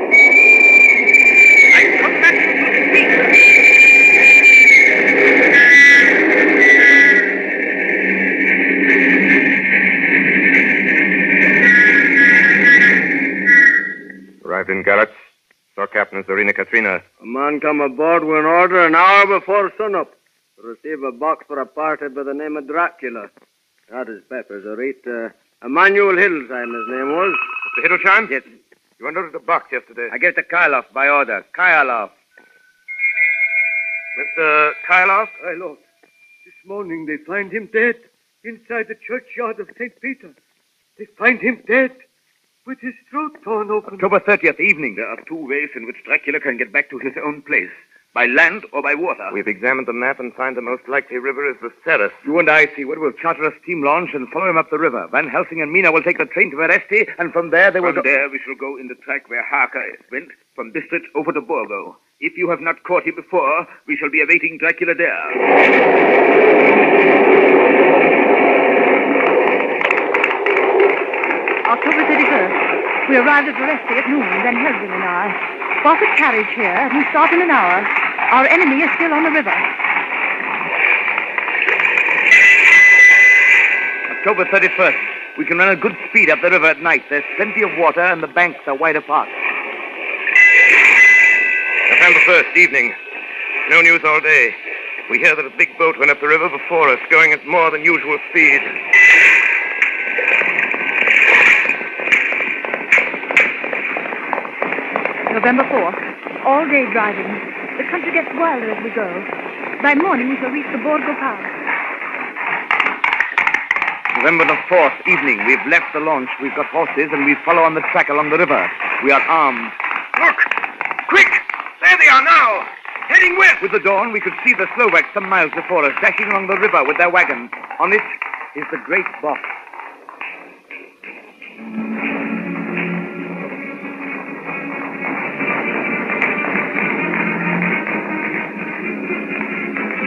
Saw Captain Katrina. A man come aboard with an order an hour before sunup to receive a box for a party by the name of Dracula. That is Pepper's a rate. Uh, Emmanuel Hildesheim, his name was. Mr. Hildesheim? Yes. You unloaded the box yesterday. I gave it to Kyloff by order. Kyloff. Mr. Kyloff? Kyloff. This morning they find him dead inside the churchyard of St. Peter. They find him dead with his throat torn open. October 30th, evening. There are two ways in which Dracula can get back to his own place. By land or by water. We've examined the map and find the most likely river is the Sereth. You and I, Seward, will charter a steam launch and follow him up the river. Van Helsing and Mina will take the train to Veresti, and from there they will From go... there, we shall go in the track where Harker went, from Bistritz over to Borgo. If you have not caught him before, we shall be awaiting Dracula there. October 31st. We arrived at Veresti at noon, Van Helsing and I. Bought a carriage here, and we start in an hour. Our enemy is still on the river. October 31st. We can run a good speed up the river at night. There's plenty of water and the banks are wide apart. November 1st, evening. No news all day. We hear that a big boat went up the river before us, going at more than usual speed. November 4th. All day driving. The country gets wilder as we go. By morning, we shall reach the Borgo Pass. November the 4th, evening. We've left the launch. We've got horses and we follow on the track along the river. We are armed. Look! Quick! There they are now! Heading west! With the dawn, we could see the Slovaks some miles before us, dashing along the river with their wagons. On it is the great box.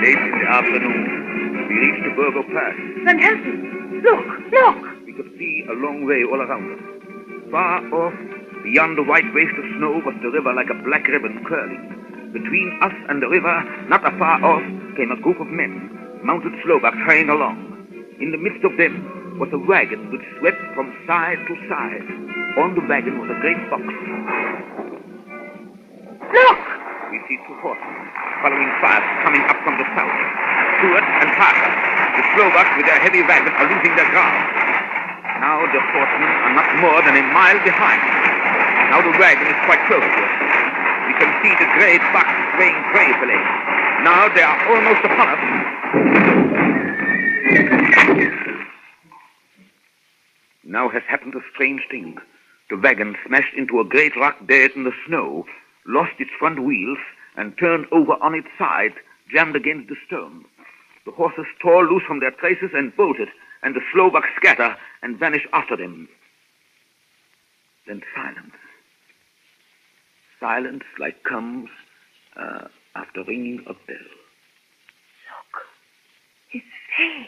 Late in the afternoon, we reached the Borgo Pass. Van Helsing! Look! Look! We could see a long way all around us. Far off, beyond the white waste of snow, was the river like a black ribbon curling. Between us and the river, not afar off, came a group of men, mounted Slovaks hurrying along. In the midst of them was a wagon which swept from side to side. On the wagon was a great box. Look! We see two horses following fast, coming up from the south. Seward and Harker. The Slovaks with their heavy wagon are losing their ground. Now the horsemen are not more than a mile behind. Now the wagon is quite close to us. We can see the great box swaying gracefully. Now they are almost upon us. Now has happened a strange thing. The wagon smashed into a great rock bed in the snow, lost its front wheels, and turned over on its side, jammed against the stone. The horses tore loose from their traces and bolted, and the Slovaks scatter and vanish after them. Then silence. Silence like comes uh, after ringing a bell. Look! His face!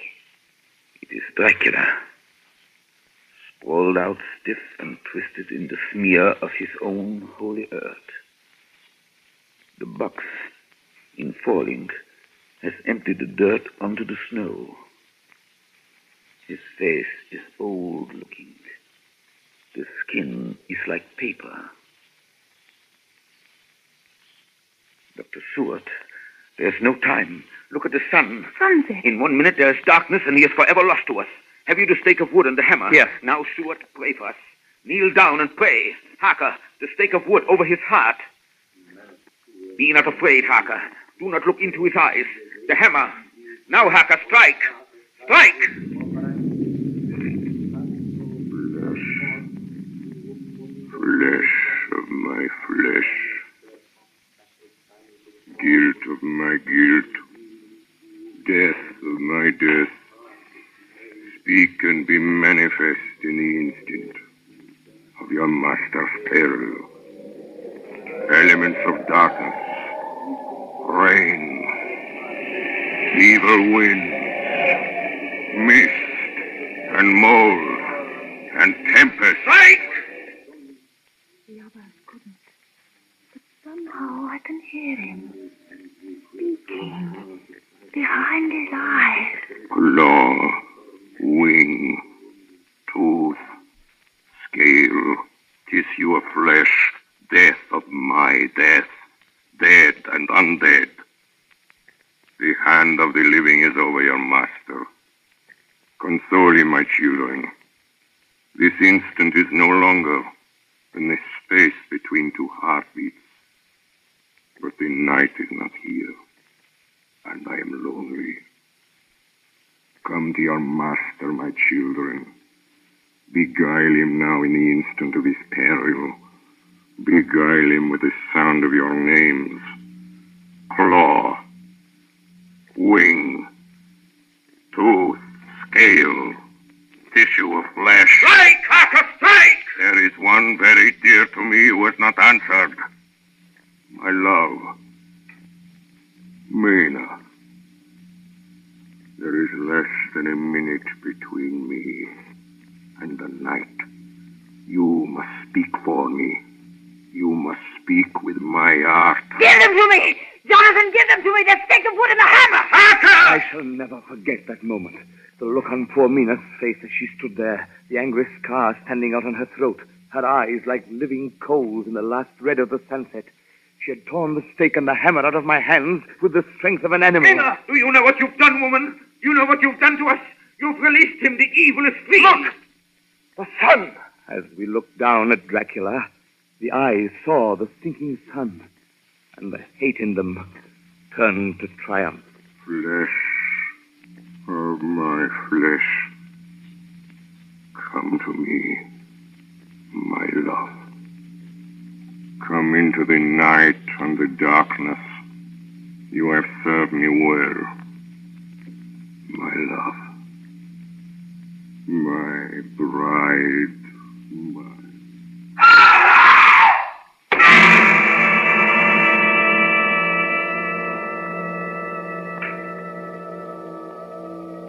It is Dracula, sprawled out stiff and twisted in the smear of his own holy earth. The box, in falling, has emptied the dirt onto the snow. His face is old looking. The skin is like paper. Dr. Seward, there's no time. Look at the sun. Sunset. In one minute there is darkness and he is forever lost to us. Have you the stake of wood and the hammer? Yes. Now, Seward, pray for us. Kneel down and pray. Harker, the stake of wood over his heart. Be not afraid, Harker. Do not look into his eyes. The hammer. Now, Harker, strike. Strike! Flesh of my flesh. Guilt of my guilt. Death of my death. Speak and be manifest in the instant of your master's peril. Elements of darkness. Rain. Evil wind. Mist. And mold. And tempest. Strike! The others couldn't. But somehow I can hear him. Speaking. Behind his eyes. Claw, wing, tooth, scale, tissue of flesh, death of my death, dead and undead. The hand of the living is over your master. Console him, my children. This instant is no longer than the space between two heartbeats. But the night is not here, and I am lonely. Come to your master, my children. Beguile him now in the instant of his peril. Beguile him with the sound of your names. Claw, wing, tooth, scale, tissue of flesh. Strike, Harker, strike! There is one very dear to me who has not answered. My love, Mina. There is less than a minute between me and the night. You must speak for me. You must speak with my heart. Give them to me! Jonathan, give them to me. They're stick of wood and the hammer. I shall never forget that moment. The look on poor Mina's face as she stood there, the angry scar standing out on her throat, her eyes like living coals in the last red of the sunset. She had torn the stake and the hammer out of my hands with the strength of an animal. Mina, do you know what you've done, woman? You know what you've done to us? You've released him, the evilest fiend. Look! The sun! As we looked down at Dracula, the eyes saw the sinking sun, and the hate in them turned to triumph. Flesh of my flesh. Come to me, my love. Come into the night and the darkness. You have served me well, my love. My bride. My...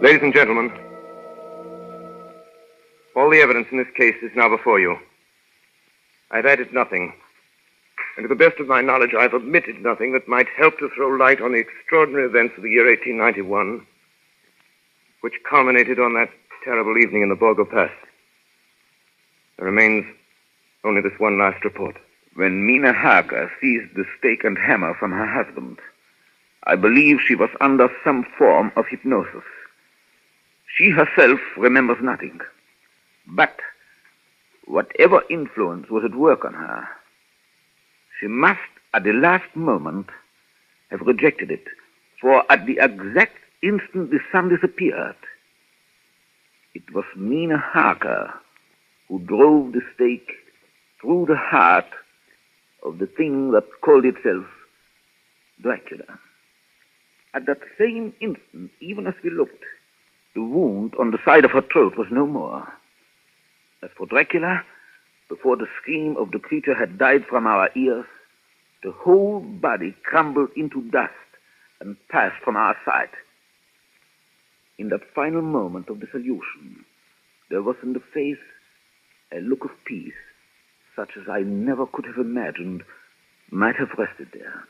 Ladies and gentlemen, all the evidence in this case is now before you. I've added nothing. And to the best of my knowledge, I've omitted nothing that might help to throw light on the extraordinary events of the year 1891, which culminated on that terrible evening in the Borgo Pass. There remains only this one last report. When Mina Harker seized the stake and hammer from her husband, I believe she was under some form of hypnosis. She herself remembers nothing. But whatever influence was at work on her, she must, at the last moment, have rejected it. For at the exact instant the sun disappeared, it was Mina Harker who drove the stake through the heart of the thing that called itself Dracula. At that same instant, even as we looked, the wound on the side of her throat was no more. As for Dracula, before the scream of the creature had died from our ears, the whole body crumbled into dust and passed from our sight. In that final moment of dissolution, there was in the face a look of peace, such as I never could have imagined might have rested there.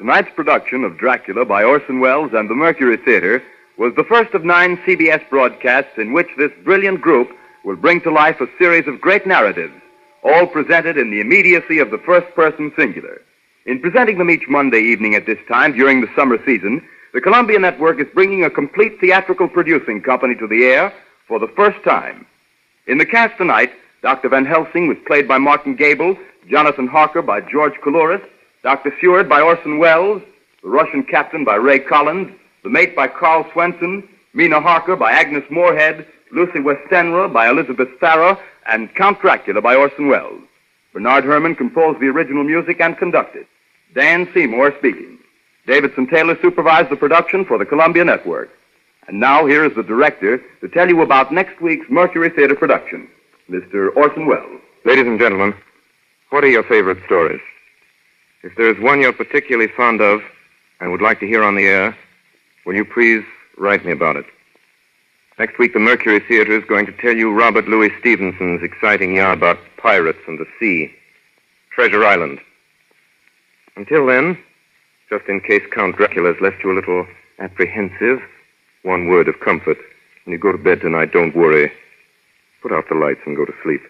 Tonight's production of Dracula by Orson Welles and the Mercury Theater was the first of nine CBS broadcasts in which this brilliant group will bring to life a series of great narratives, all presented in the immediacy of the first person singular. In presenting them each Monday evening at this time during the summer season, the Columbia Network is bringing a complete theatrical producing company to the air for the first time. In the cast tonight, Dr. Van Helsing was played by Martin Gabel, Jonathan Harker by George Coulouris, Dr. Seward by Orson Welles, The Russian Captain by Ray Collins, The Mate by Karl Swenson, Mina Harker by Agnes Moorehead, Lucy Westenra by Elizabeth Farrell, and Count Dracula by Orson Welles. Bernard Herrmann composed the original music and conducted. Dan Seymour speaking. Davidson Taylor supervised the production for the Columbia Network. And now here is the director to tell you about next week's Mercury Theater production, Mr. Orson Welles. Ladies and gentlemen, what are your favorite stories? If there is one you're particularly fond of and would like to hear on the air, will you please write me about it? Next week, the Mercury Theater is going to tell you Robert Louis Stevenson's exciting yarn about pirates and the sea, Treasure Island. Until then, just in case Count Dracula has left you a little apprehensive, one word of comfort. When you go to bed tonight, don't worry. Put out the lights and go to sleep.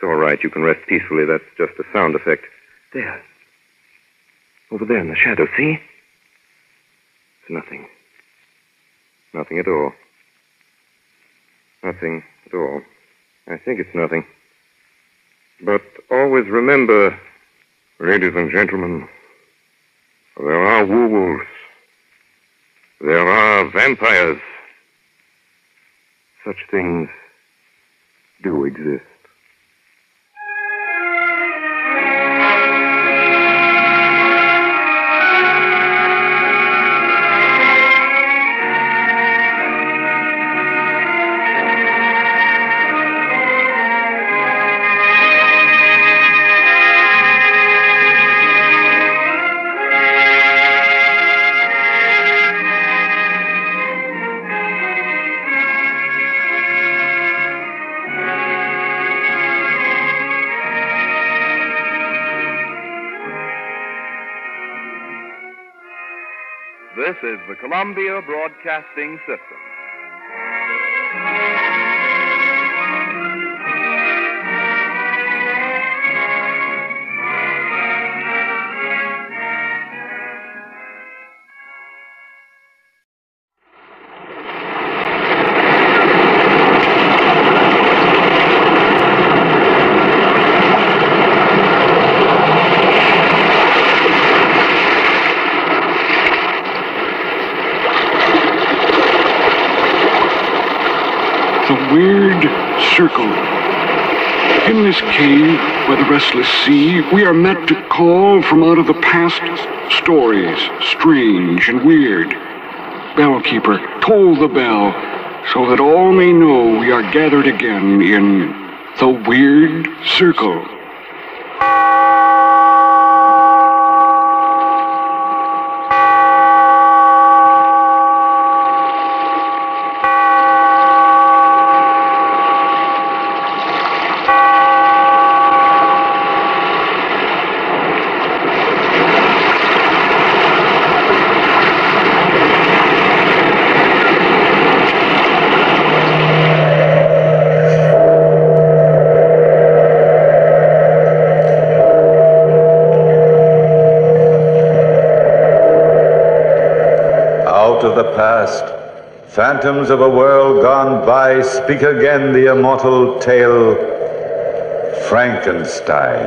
It's all right. You can rest peacefully. That's just a sound effect. There. Over there in the shadow, see? It's nothing. Nothing at all. Nothing at all. I think it's nothing. But always remember, ladies and gentlemen, there are werewolves. There are vampires. Such things do exist. The Columbia Broadcasting System. This cave by the restless sea, we are met to call from out of the past stories, strange and weird. Bellkeeper, toll the bell, so that all may know we are gathered again in the weird circle. Phantoms of a world gone by speak again the immortal tale Frankenstein.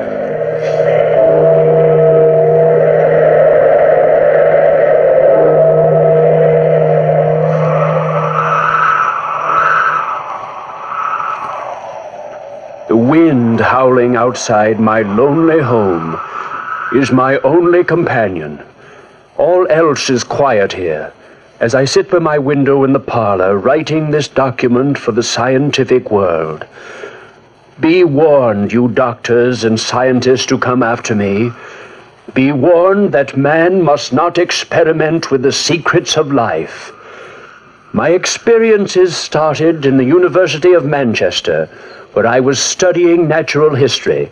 The wind howling outside my lonely home is my only companion. All else is quiet here as I sit by my window in the parlor writing this document for the scientific world. Be warned, you doctors and scientists who come after me. Be warned that man must not experiment with the secrets of life. My experiences started in the University of Manchester, where I was studying natural history.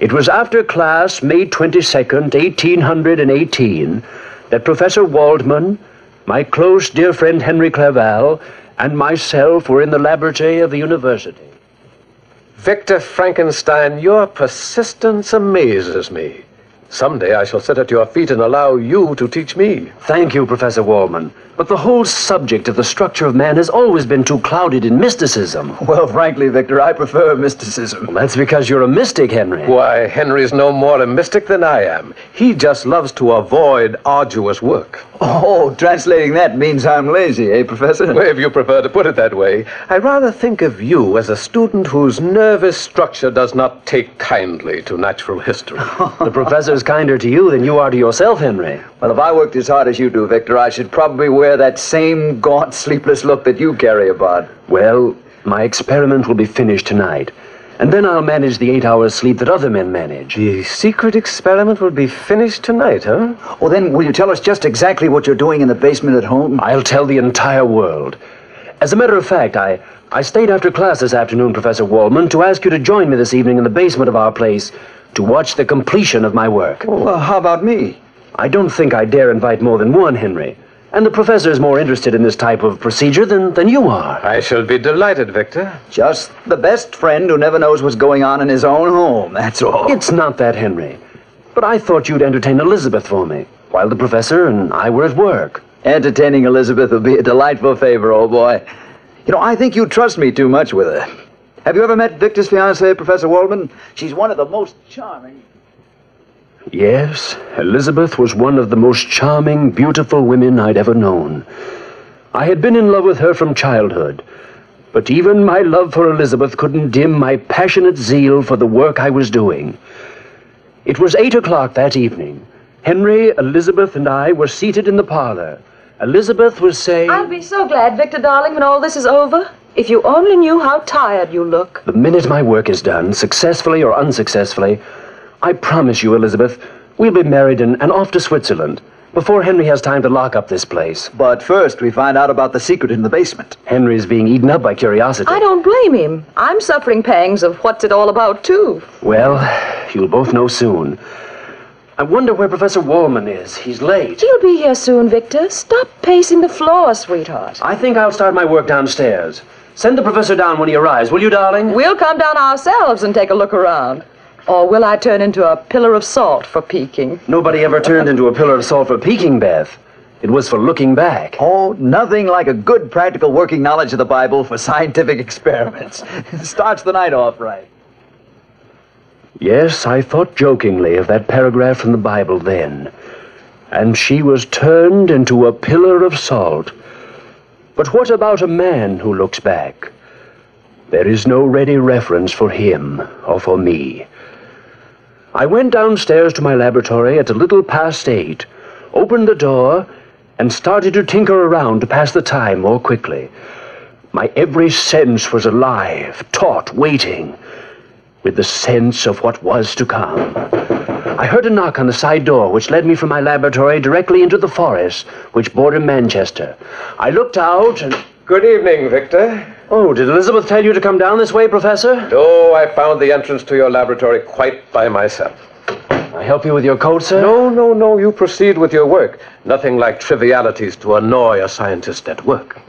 It was after class, May 22nd, 1818, that Professor Waldman, my close dear friend Henry Clerval, and myself were in the laboratory of the university. Victor Frankenstein, your persistence amazes me. Someday I shall sit at your feet and allow you to teach me. Thank you, Professor Waldman. But the whole subject of the structure of man has always been too clouded in mysticism. Well, frankly, Victor, I prefer mysticism. Well, that's because you're a mystic, Henry. Why, Henry's no more a mystic than I am. He just loves to avoid arduous work. Oh, translating that means I'm lazy, eh, Professor? Well, if you prefer to put it that way, I rather think of you as a student whose nervous structure does not take kindly to natural history. the professor's kinder to you than you are to yourself, Henry. Well, if I worked as hard as you do, Victor, I should probably wear that same gaunt, sleepless look that you carry about. Well, my experiment will be finished tonight. And then I'll manage the eight hours sleep that other men manage. The secret experiment will be finished tonight, huh? Oh, then will you tell us just exactly what you're doing in the basement at home? I'll tell the entire world. As a matter of fact, I, I stayed after class this afternoon, Professor Waldman, to ask you to join me this evening in the basement of our place to watch the completion of my work. Oh, well, how about me? I don't think I dare invite more than one, Henry. And the professor is more interested in this type of procedure than, than you are. I shall be delighted, Victor. Just the best friend who never knows what's going on in his own home, that's all. It's not that, Henry. But I thought you'd entertain Elizabeth for me, while the professor and I were at work. Entertaining Elizabeth will be a delightful favor, old boy. You know, I think you trust me too much with her. Have you ever met Victor's fiancée, Professor Waldman? She's one of the most charming. Yes, Elizabeth was one of the most charming, beautiful women I'd ever known. I had been in love with her from childhood, but even my love for Elizabeth couldn't dim my passionate zeal for the work I was doing. It was eight o'clock that evening. Henry, Elizabeth, and I were seated in the parlor. Elizabeth was saying. I'll be so glad, Victor, darling, when all this is over. If you only knew how tired you look. The minute my work is done, successfully or unsuccessfully, I promise you, Elizabeth, we'll be married and, and off to Switzerland before Henry has time to lock up this place. But first, we find out about the secret in the basement. Henry's being eaten up by curiosity. I don't blame him. I'm suffering pangs of what's it all about, too. Well, you'll both know soon. I wonder where Professor Waldman is. He's late. He'll be here soon, Victor. Stop pacing the floor, sweetheart. I think I'll start my work downstairs. Send the professor down when he arrives, will you, darling? We'll come down ourselves and take a look around. Or will I turn into a pillar of salt for peeking? Nobody ever turned into a pillar of salt for peeking, Beth. It was for looking back. Oh, nothing like a good practical working knowledge of the Bible for scientific experiments. Starts the night off right. Yes, I thought jokingly of that paragraph from the Bible then. And she was turned into a pillar of salt. But what about a man who looks back? There is no ready reference for him or for me. I went downstairs to my laboratory at a little past eight, opened the door, and started to tinker around to pass the time more quickly. My every sense was alive, taut, waiting, with the sense of what was to come. I heard a knock on the side door, which led me from my laboratory directly into the forest, which bordered Manchester. I looked out and. Good evening, Victor. Oh, did Elizabeth tell you to come down this way, Professor? No, I found the entrance to your laboratory quite by myself. I help you with your coat, sir? No, no, no. You proceed with your work. Nothing like trivialities to annoy a scientist at work.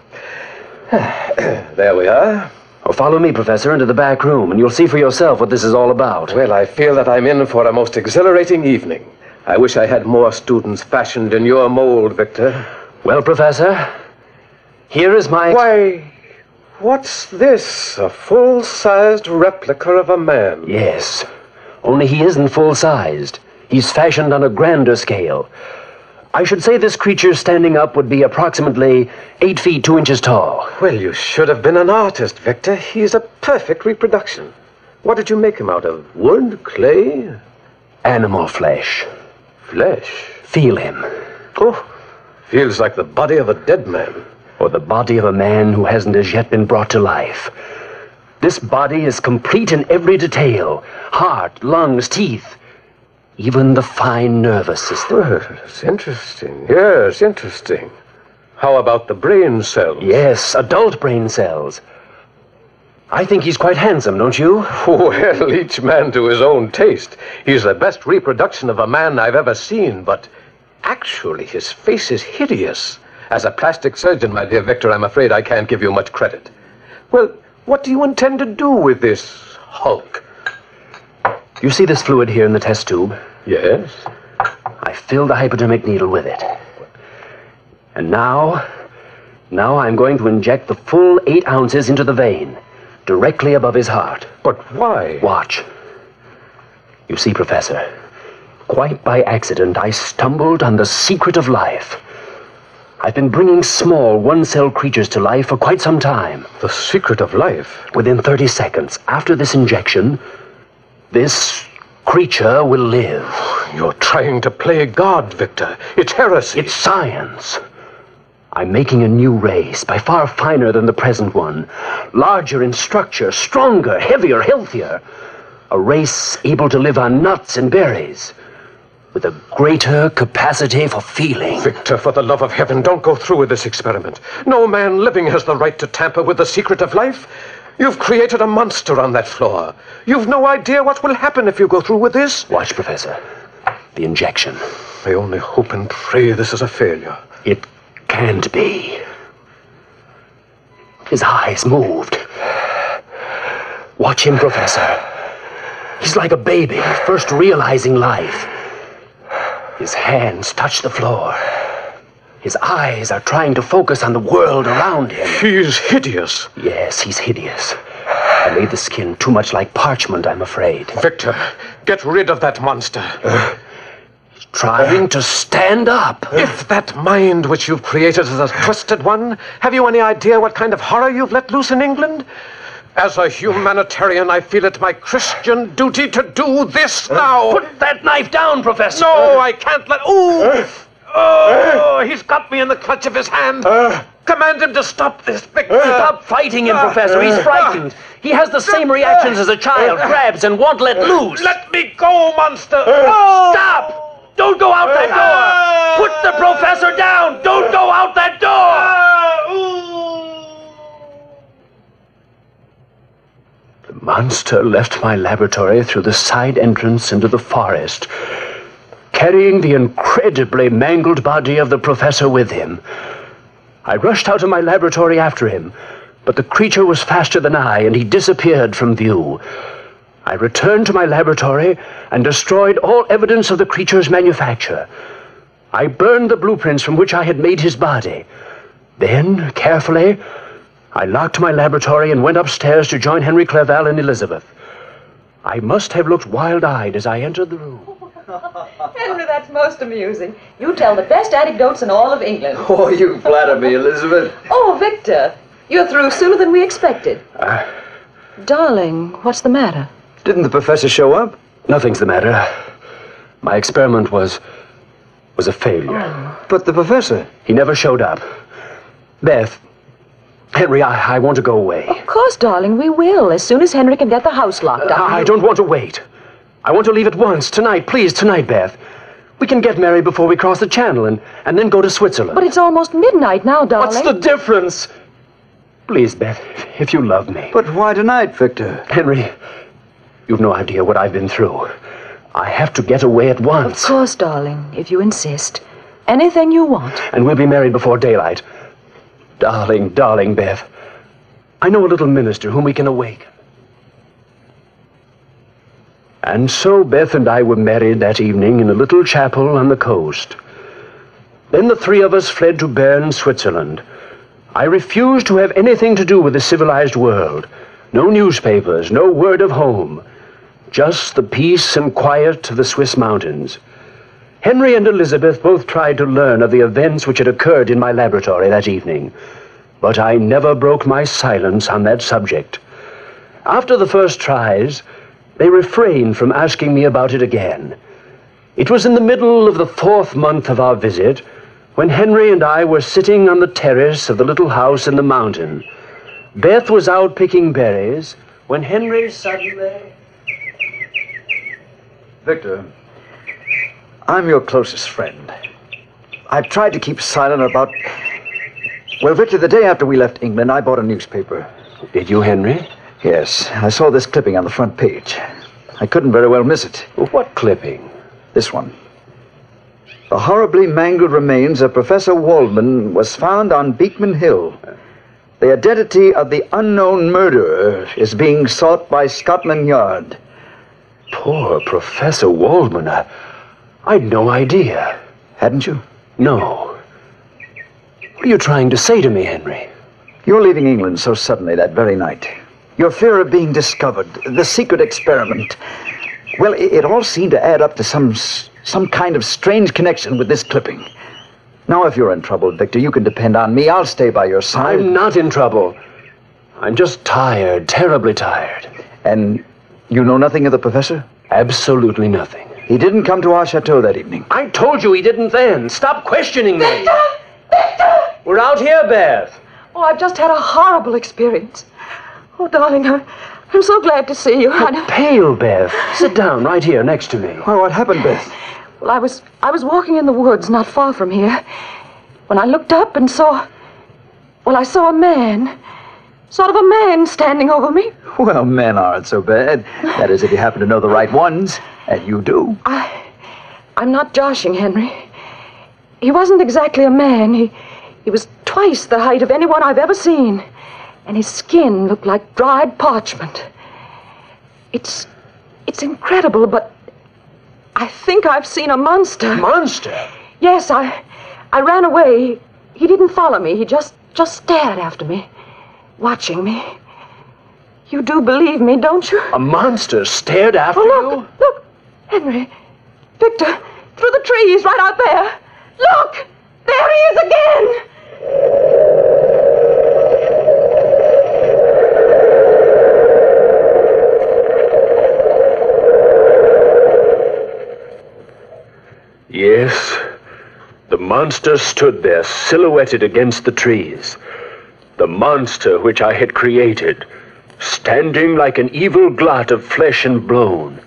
there we are. Oh, follow me, Professor, into the back room, and you'll see for yourself what this is all about. Well, I feel that I'm in for a most exhilarating evening. I wish I had more students fashioned in your mold, Victor. Well, Professor, here is my. Why, what's this? A full sized replica of a man. Yes. Only he isn't full sized. He's fashioned on a grander scale. I should say this creature standing up would be approximately eight feet two inches tall. Well, you should have been an artist, Victor. He's a perfect reproduction. What did you make him out of? Wood? Clay? Animal flesh. Flesh? Feel him. Oh, feels like the body of a dead man. Or the body of a man who hasn't as yet been brought to life. This body is complete in every detail heart, lungs, teeth, even the fine nervous system. Well, it's interesting. Yes, interesting. How about the brain cells? Yes, adult brain cells. I think he's quite handsome, don't you? Well, each man to his own taste. He's the best reproduction of a man I've ever seen, but actually his face is hideous. As a plastic surgeon, my dear Victor, I'm afraid I can't give you much credit. Well, what do you intend to do with this Hulk? You see this fluid here in the test tube? Yes. I filled the hypodermic needle with it. And now, now I'm going to inject the full eight ounces into the vein, directly above his heart. But why? Watch. You see, Professor, quite by accident, I stumbled on the secret of life. I've been bringing small one cell creatures to life for quite some time. The secret of life? Within 30 seconds after this injection, this creature will live. You're trying to play God, Victor. It's heresy. It's science. I'm making a new race, by far finer than the present one. Larger in structure, stronger, heavier, healthier. A race able to live on nuts and berries with a greater capacity for feeling. Victor, for the love of heaven, don't go through with this experiment. No man living has the right to tamper with the secret of life. You've created a monster on that floor. You've no idea what will happen if you go through with this. Watch, Professor. The injection. I only hope and pray this is a failure. It can't be. His eyes moved. Watch him, Professor. He's like a baby, first realizing life. His hands touch the floor. His eyes are trying to focus on the world around him. He's hideous. Yes, he's hideous. I made the skin too much like parchment, I'm afraid. Victor, get rid of that monster. Uh, he's trying to stand up. If that mind which you've created is a twisted one, have you any idea what kind of horror you've let loose in England? As a humanitarian, I feel it my Christian duty to do this now. Put that knife down, Professor. No, I can't let. Ooh! Oh, he's got me in the clutch of his hand. Command him to stop this, Victor. Stop fighting him, Professor. He's frightened. He has the same reactions as a child, grabs and won't let loose. Let me go, monster. Oh. Stop! Don't go out that door! Put the professor down! Don't go out that door! Monster left my laboratory through the side entrance into the forest, carrying the incredibly mangled body of the professor with him. I rushed out of my laboratory after him, but the creature was faster than I, and he disappeared from view. I returned to my laboratory and destroyed all evidence of the creature's manufacture. I burned the blueprints from which I had made his body. Then, carefully, I locked my laboratory and went upstairs to join Henry Clerval and Elizabeth. I must have looked wild eyed as I entered the room. Henry, that's most amusing. You tell the best anecdotes in all of England. Oh, you flatter me, Elizabeth. Oh, Victor, you're through sooner than we expected. Uh, Darling, what's the matter? Didn't the professor show up? Nothing's the matter. My experiment was. was a failure. Oh. But the professor. He never showed up. Beth, Henry, I, I want to go away. Of course, darling, we will, as soon as Henry can get the house locked up. I don't want to wait. I want to leave at once, tonight, please, tonight, Beth. We can get married before we cross the channel and, and then go to Switzerland. But it's almost midnight now, darling. What's the difference? Please, Beth, if you love me. But why tonight, Victor? Henry, you've no idea what I've been through. I have to get away at once. Of course, darling, if you insist. Anything you want. And we'll be married before daylight. Darling, darling Beth. I know a little minister whom we can awaken. And so Beth and I were married that evening in a little chapel on the coast. Then the three of us fled to Bern, Switzerland. I refused to have anything to do with the civilized world. No newspapers, no word of home. Just the peace and quiet of the Swiss mountains. Henry and Elizabeth both tried to learn of the events which had occurred in my laboratory that evening, but I never broke my silence on that subject. After the first tries, they refrained from asking me about it again. It was in the middle of the fourth month of our visit when Henry and I were sitting on the terrace of the little house in the mountain. Beth was out picking berries when Henry suddenly. Victor, I'm your closest friend. I've tried to keep silent about. Well, Victor, the day after we left England, I bought a newspaper. Did you, Henry? Yes, I saw this clipping on the front page. I couldn't very well miss it. What clipping? This one. The horribly mangled remains of Professor Waldman was found on Beekman Hill. The identity of the unknown murderer is being sought by Scotland Yard. Poor Professor Waldman. I, I'd no idea. Hadn't you? No. What are you trying to say to me, Henry? You're leaving England so suddenly that very night. Your fear of being discovered, the secret experiment. Well, it, it all seemed to add up to some some kind of strange connection with this clipping. Now, if you're in trouble, Victor, you can depend on me. I'll stay by your side. I'm not in trouble. I'm just tired, terribly tired. And you know nothing of the professor? Absolutely nothing. He didn't come to our chateau that evening. I told you he didn't then. Stop questioning me. Victor! Victor! We're out here, Beth. Oh, I've just had a horrible experience. Oh, darling, I'm, I'm so glad to see you. I, Pale, Beth. Sit down right here next to me. Well, what happened, Beth? well, I was I was walking in the woods not far from here when I looked up and saw well, I saw a man. Sort of a man standing over me. Well, men aren't so bad. That is, if you happen to know the right ones. And you do. I I'm not joshing, Henry. He wasn't exactly a man. He he was twice the height of anyone I've ever seen. And his skin looked like dried parchment. It's it's incredible, but I think I've seen a monster. Monster? Yes, I I ran away. He didn't follow me. He just just stared after me, watching me. You do believe me, don't you? A monster stared after oh, look, Look, Henry. Victor, through the trees right out there. Look! There he is again! Yes. The monster stood there, silhouetted against the trees. The monster which I had created, standing like an evil blot of flesh and bone,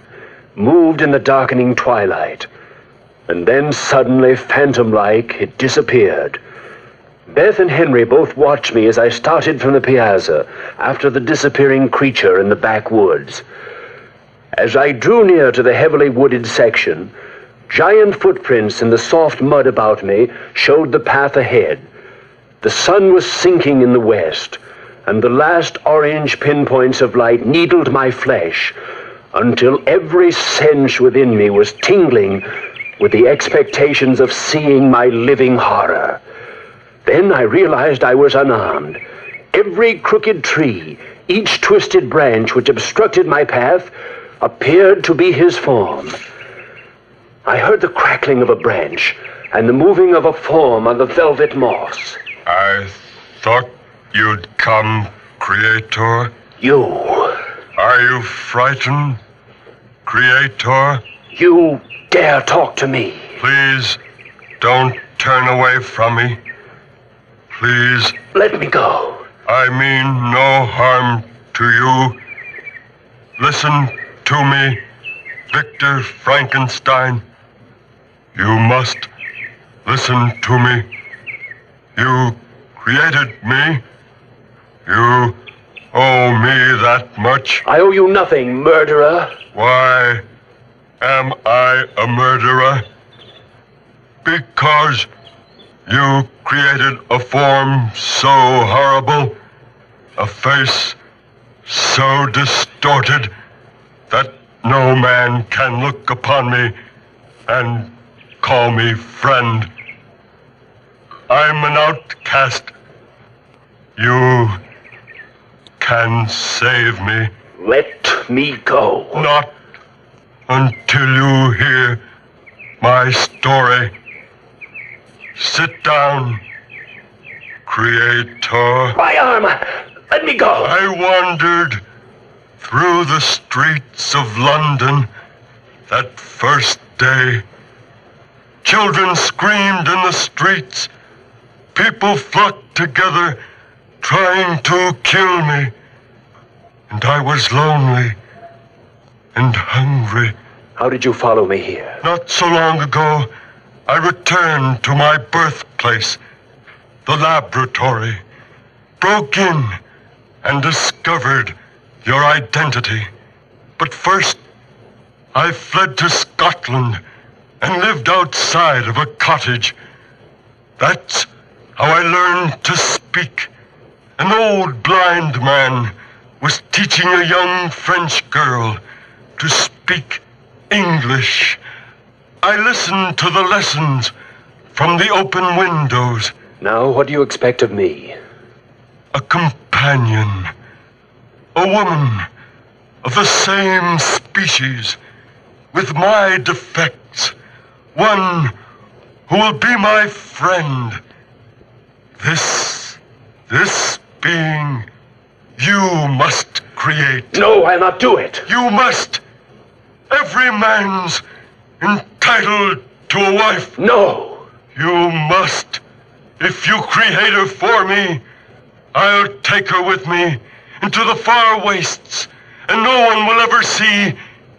moved in the darkening twilight. And then suddenly, phantom like, it disappeared. Beth and Henry both watched me as I started from the piazza after the disappearing creature in the backwoods. As I drew near to the heavily wooded section, Giant footprints in the soft mud about me showed the path ahead. The sun was sinking in the west, and the last orange pinpoints of light needled my flesh until every sense within me was tingling with the expectations of seeing my living horror. Then I realized I was unarmed. Every crooked tree, each twisted branch which obstructed my path, appeared to be his form. I heard the crackling of a branch and the moving of a form on the velvet moss. I thought you'd come, Creator. You. Are you frightened, Creator? You dare talk to me. Please don't turn away from me. Please. Let me go. I mean no harm to you. Listen to me, Victor Frankenstein. You must listen to me. You created me. You owe me that much. I owe you nothing, murderer. Why am I a murderer? Because you created a form so horrible, a face so distorted, that no man can look upon me and call me friend. I'm an outcast. You can save me. Let me go. Not until you hear my story. Sit down, Creator. My arm! Let me go! I wandered through the streets of London that first day. Children screamed in the streets. People flocked together trying to kill me. And I was lonely and hungry. How did you follow me here? Not so long ago, I returned to my birthplace, the laboratory, broke in, and discovered your identity. But first, I fled to Scotland and lived outside of a cottage. That's how I learned to speak. An old blind man was teaching a young French girl to speak English. I listened to the lessons from the open windows. Now, what do you expect of me? A companion. A woman of the same species, with my defects. One who will be my friend. This, this being you must create. No, I'll not do it. You must. Every man's entitled to a wife. No. You must. If you create her for me, I'll take her with me into the far wastes, and no one will ever see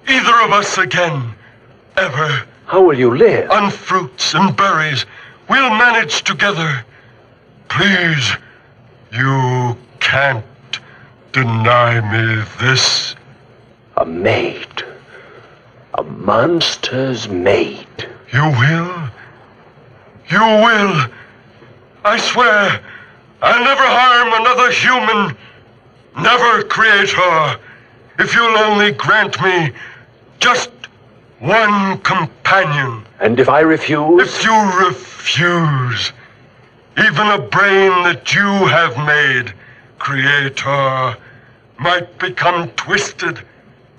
either of us again. Ever. How will you live? On fruits and berries. We'll manage together. Please, you can't deny me this. A maid. A monster's maid. You will? You will? I swear, I'll never harm another human. Never create her. If you'll only grant me just one companion. And if I refuse? If you refuse, even a brain that you have made, Creator, might become twisted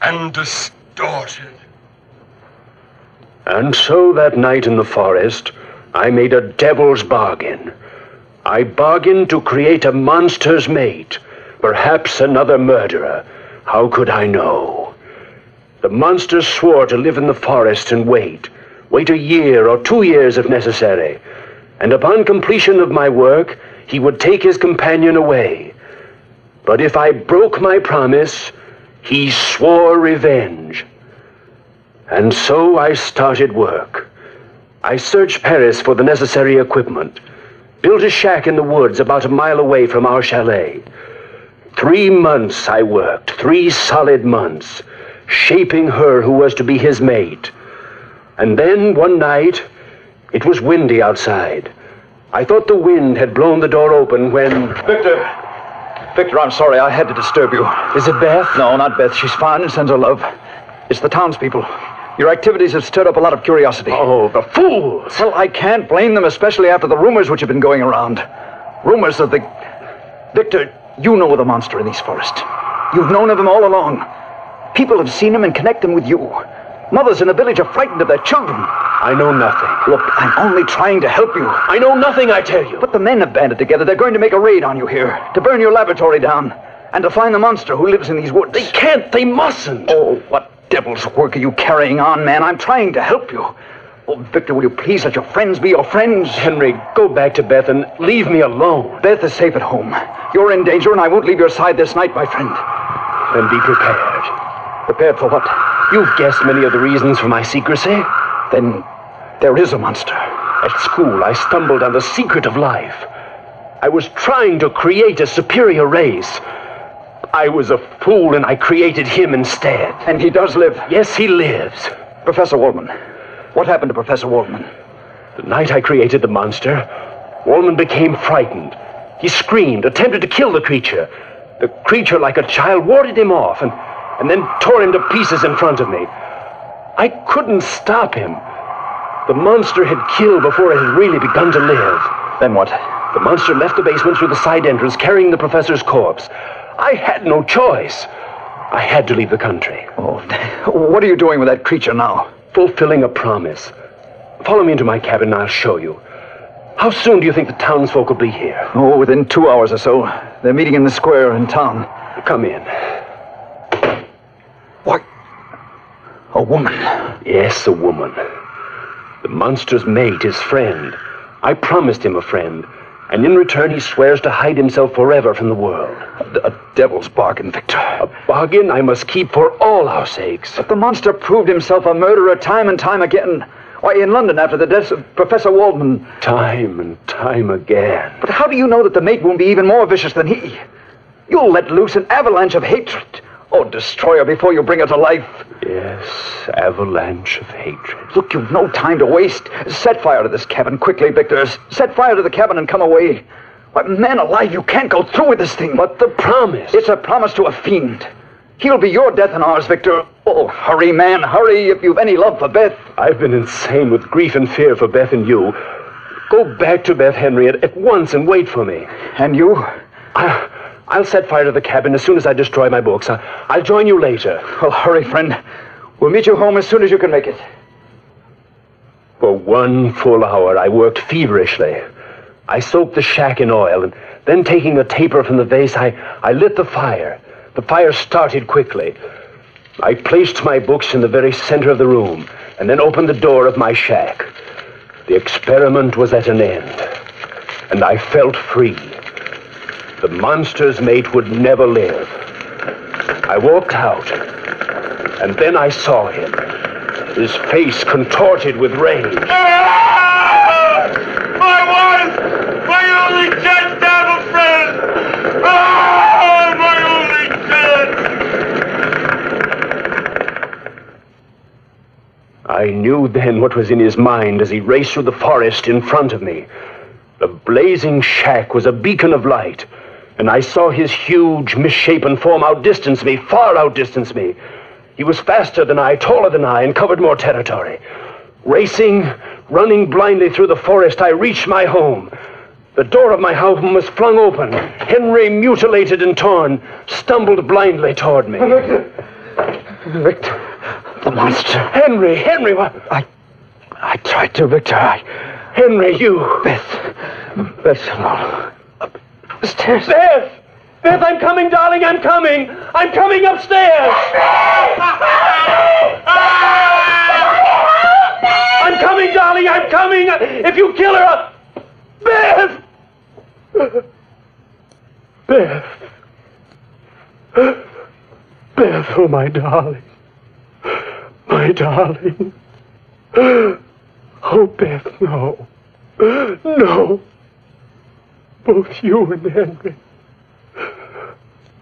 and distorted. And so that night in the forest, I made a devil's bargain. I bargained to create a monster's mate, perhaps another murderer. How could I know? The monster swore to live in the forest and wait, wait a year or two years if necessary, and upon completion of my work, he would take his companion away. But if I broke my promise, he swore revenge. And so I started work. I searched Paris for the necessary equipment, built a shack in the woods about a mile away from our chalet. Three months I worked, three solid months, shaping her who was to be his mate. And then one night, it was windy outside. I thought the wind had blown the door open when. Victor! Victor, I'm sorry I had to disturb you. Is it Beth? No, not Beth. She's fine and sends her love. It's the townspeople. Your activities have stirred up a lot of curiosity. Oh, the fools! Well, I can't blame them, especially after the rumors which have been going around. Rumors of the. Victor, you know the monster in these forests. You've known of him all along. People have seen him and connect him with you. Mothers in the village are frightened of their children. I know nothing. Look, I'm only trying to help you. I know nothing, I tell you. But the men have banded together. They're going to make a raid on you here, to burn your laboratory down, and to find the monster who lives in these woods. They can't, they mustn't. Oh, what devil's work are you carrying on, man? I'm trying to help you. Oh, Victor, will you please let your friends be your friends? Henry, go back to Beth and leave me alone. Beth is safe at home. You're in danger, and I won't leave your side this night, my friend. Then be prepared. Prepared for what? You've guessed many of the reasons for my secrecy. Then there is a monster. At school, I stumbled on the secret of life. I was trying to create a superior race. I was a fool and I created him instead. And he does live? Yes, he lives. Professor Waldman. What happened to Professor Waldman? The night I created the monster, Waldman became frightened. He screamed, attempted to kill the creature. The creature, like a child, warded him off and, and then tore him to pieces in front of me. I couldn't stop him. The monster had killed before it had really begun to live. Then what? The monster left the basement through the side entrance carrying the professor's corpse. I had no choice. I had to leave the country. Oh, what are you doing with that creature now? Fulfilling a promise. Follow me into my cabin and I'll show you. How soon do you think the townsfolk will be here? Oh, within two hours or so. They're meeting in the square in town. Come in. What? A woman? Yes, a woman. The monster's mate, his friend. I promised him a friend, and in return he swears to hide himself forever from the world. A, a devil's bargain, Victor. A bargain I must keep for all our sakes. But the monster proved himself a murderer time and time again. Why, in London after the death of Professor Waldman. Time and time again. But how do you know that the mate won't be even more vicious than he? You'll let loose an avalanche of hatred. Oh, destroy her before you bring her to life. Yes, avalanche of hatred. Look, you've no time to waste. Set fire to this cabin quickly, Victor. Set fire to the cabin and come away. Why, man alive, you can't go through with this thing. But the promise. It's a promise to a fiend. He'll be your death and ours, Victor. Oh, hurry, man, hurry if you've any love for Beth. I've been insane with grief and fear for Beth and you. Go back to Beth, Henry, at, at once and wait for me. And you? I, I'll set fire to the cabin as soon as I destroy my books. I, I'll join you later. Well, hurry, friend. We'll meet you home as soon as you can make it. For one full hour, I worked feverishly. I soaked the shack in oil, and then taking a taper from the vase, I, I lit the fire. The fire started quickly. I placed my books in the very center of the room, and then opened the door of my shack. The experiment was at an end, and I felt free. The monster's mate would never live. I walked out, and then I saw him, his face contorted with rage. Ah! My wife! My only dead devil friend! Ah! My only dead! I knew then what was in his mind as he raced through the forest in front of me. The blazing shack was a beacon of light, and I saw his huge, misshapen form outdistance me, far outdistance me. He was faster than I, taller than I, and covered more territory. Racing, running blindly through the forest, I reached my home. The door of my home was flung open. Henry, mutilated and torn, stumbled blindly toward me. Victor, Victor. the monster. Henry, Henry, what? I, I tried to, Victor. I, Henry, you. Beth, Beth, no. Upstairs. Beth! Beth, I'm coming, darling, I'm coming! I'm coming upstairs! I'm coming, darling, I'm coming! If you kill her, Beth! Beth. Beth, oh, my darling. My darling. Oh, Beth, no. No. Both you and Henry.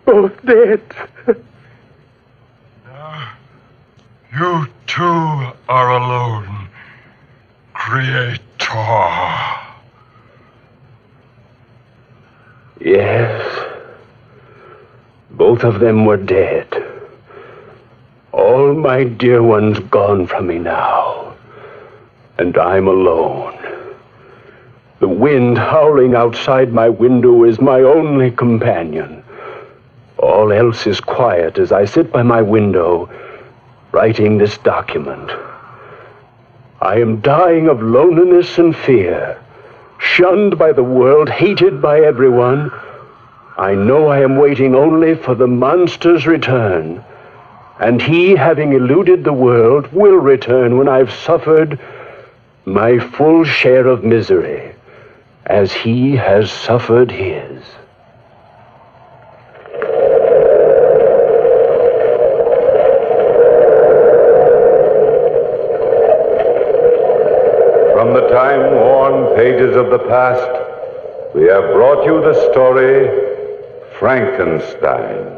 Both dead. Now, you two are alone. Creator. Yes. Both of them were dead. All my dear ones gone from me now. And I'm alone. The wind howling outside my window is my only companion. All else is quiet as I sit by my window writing this document. I am dying of loneliness and fear, shunned by the world, hated by everyone. I know I am waiting only for the monster's return. And he, having eluded the world, will return when I've suffered my full share of misery, as he has suffered his. From the time-worn pages of the past, we have brought you the story Frankenstein.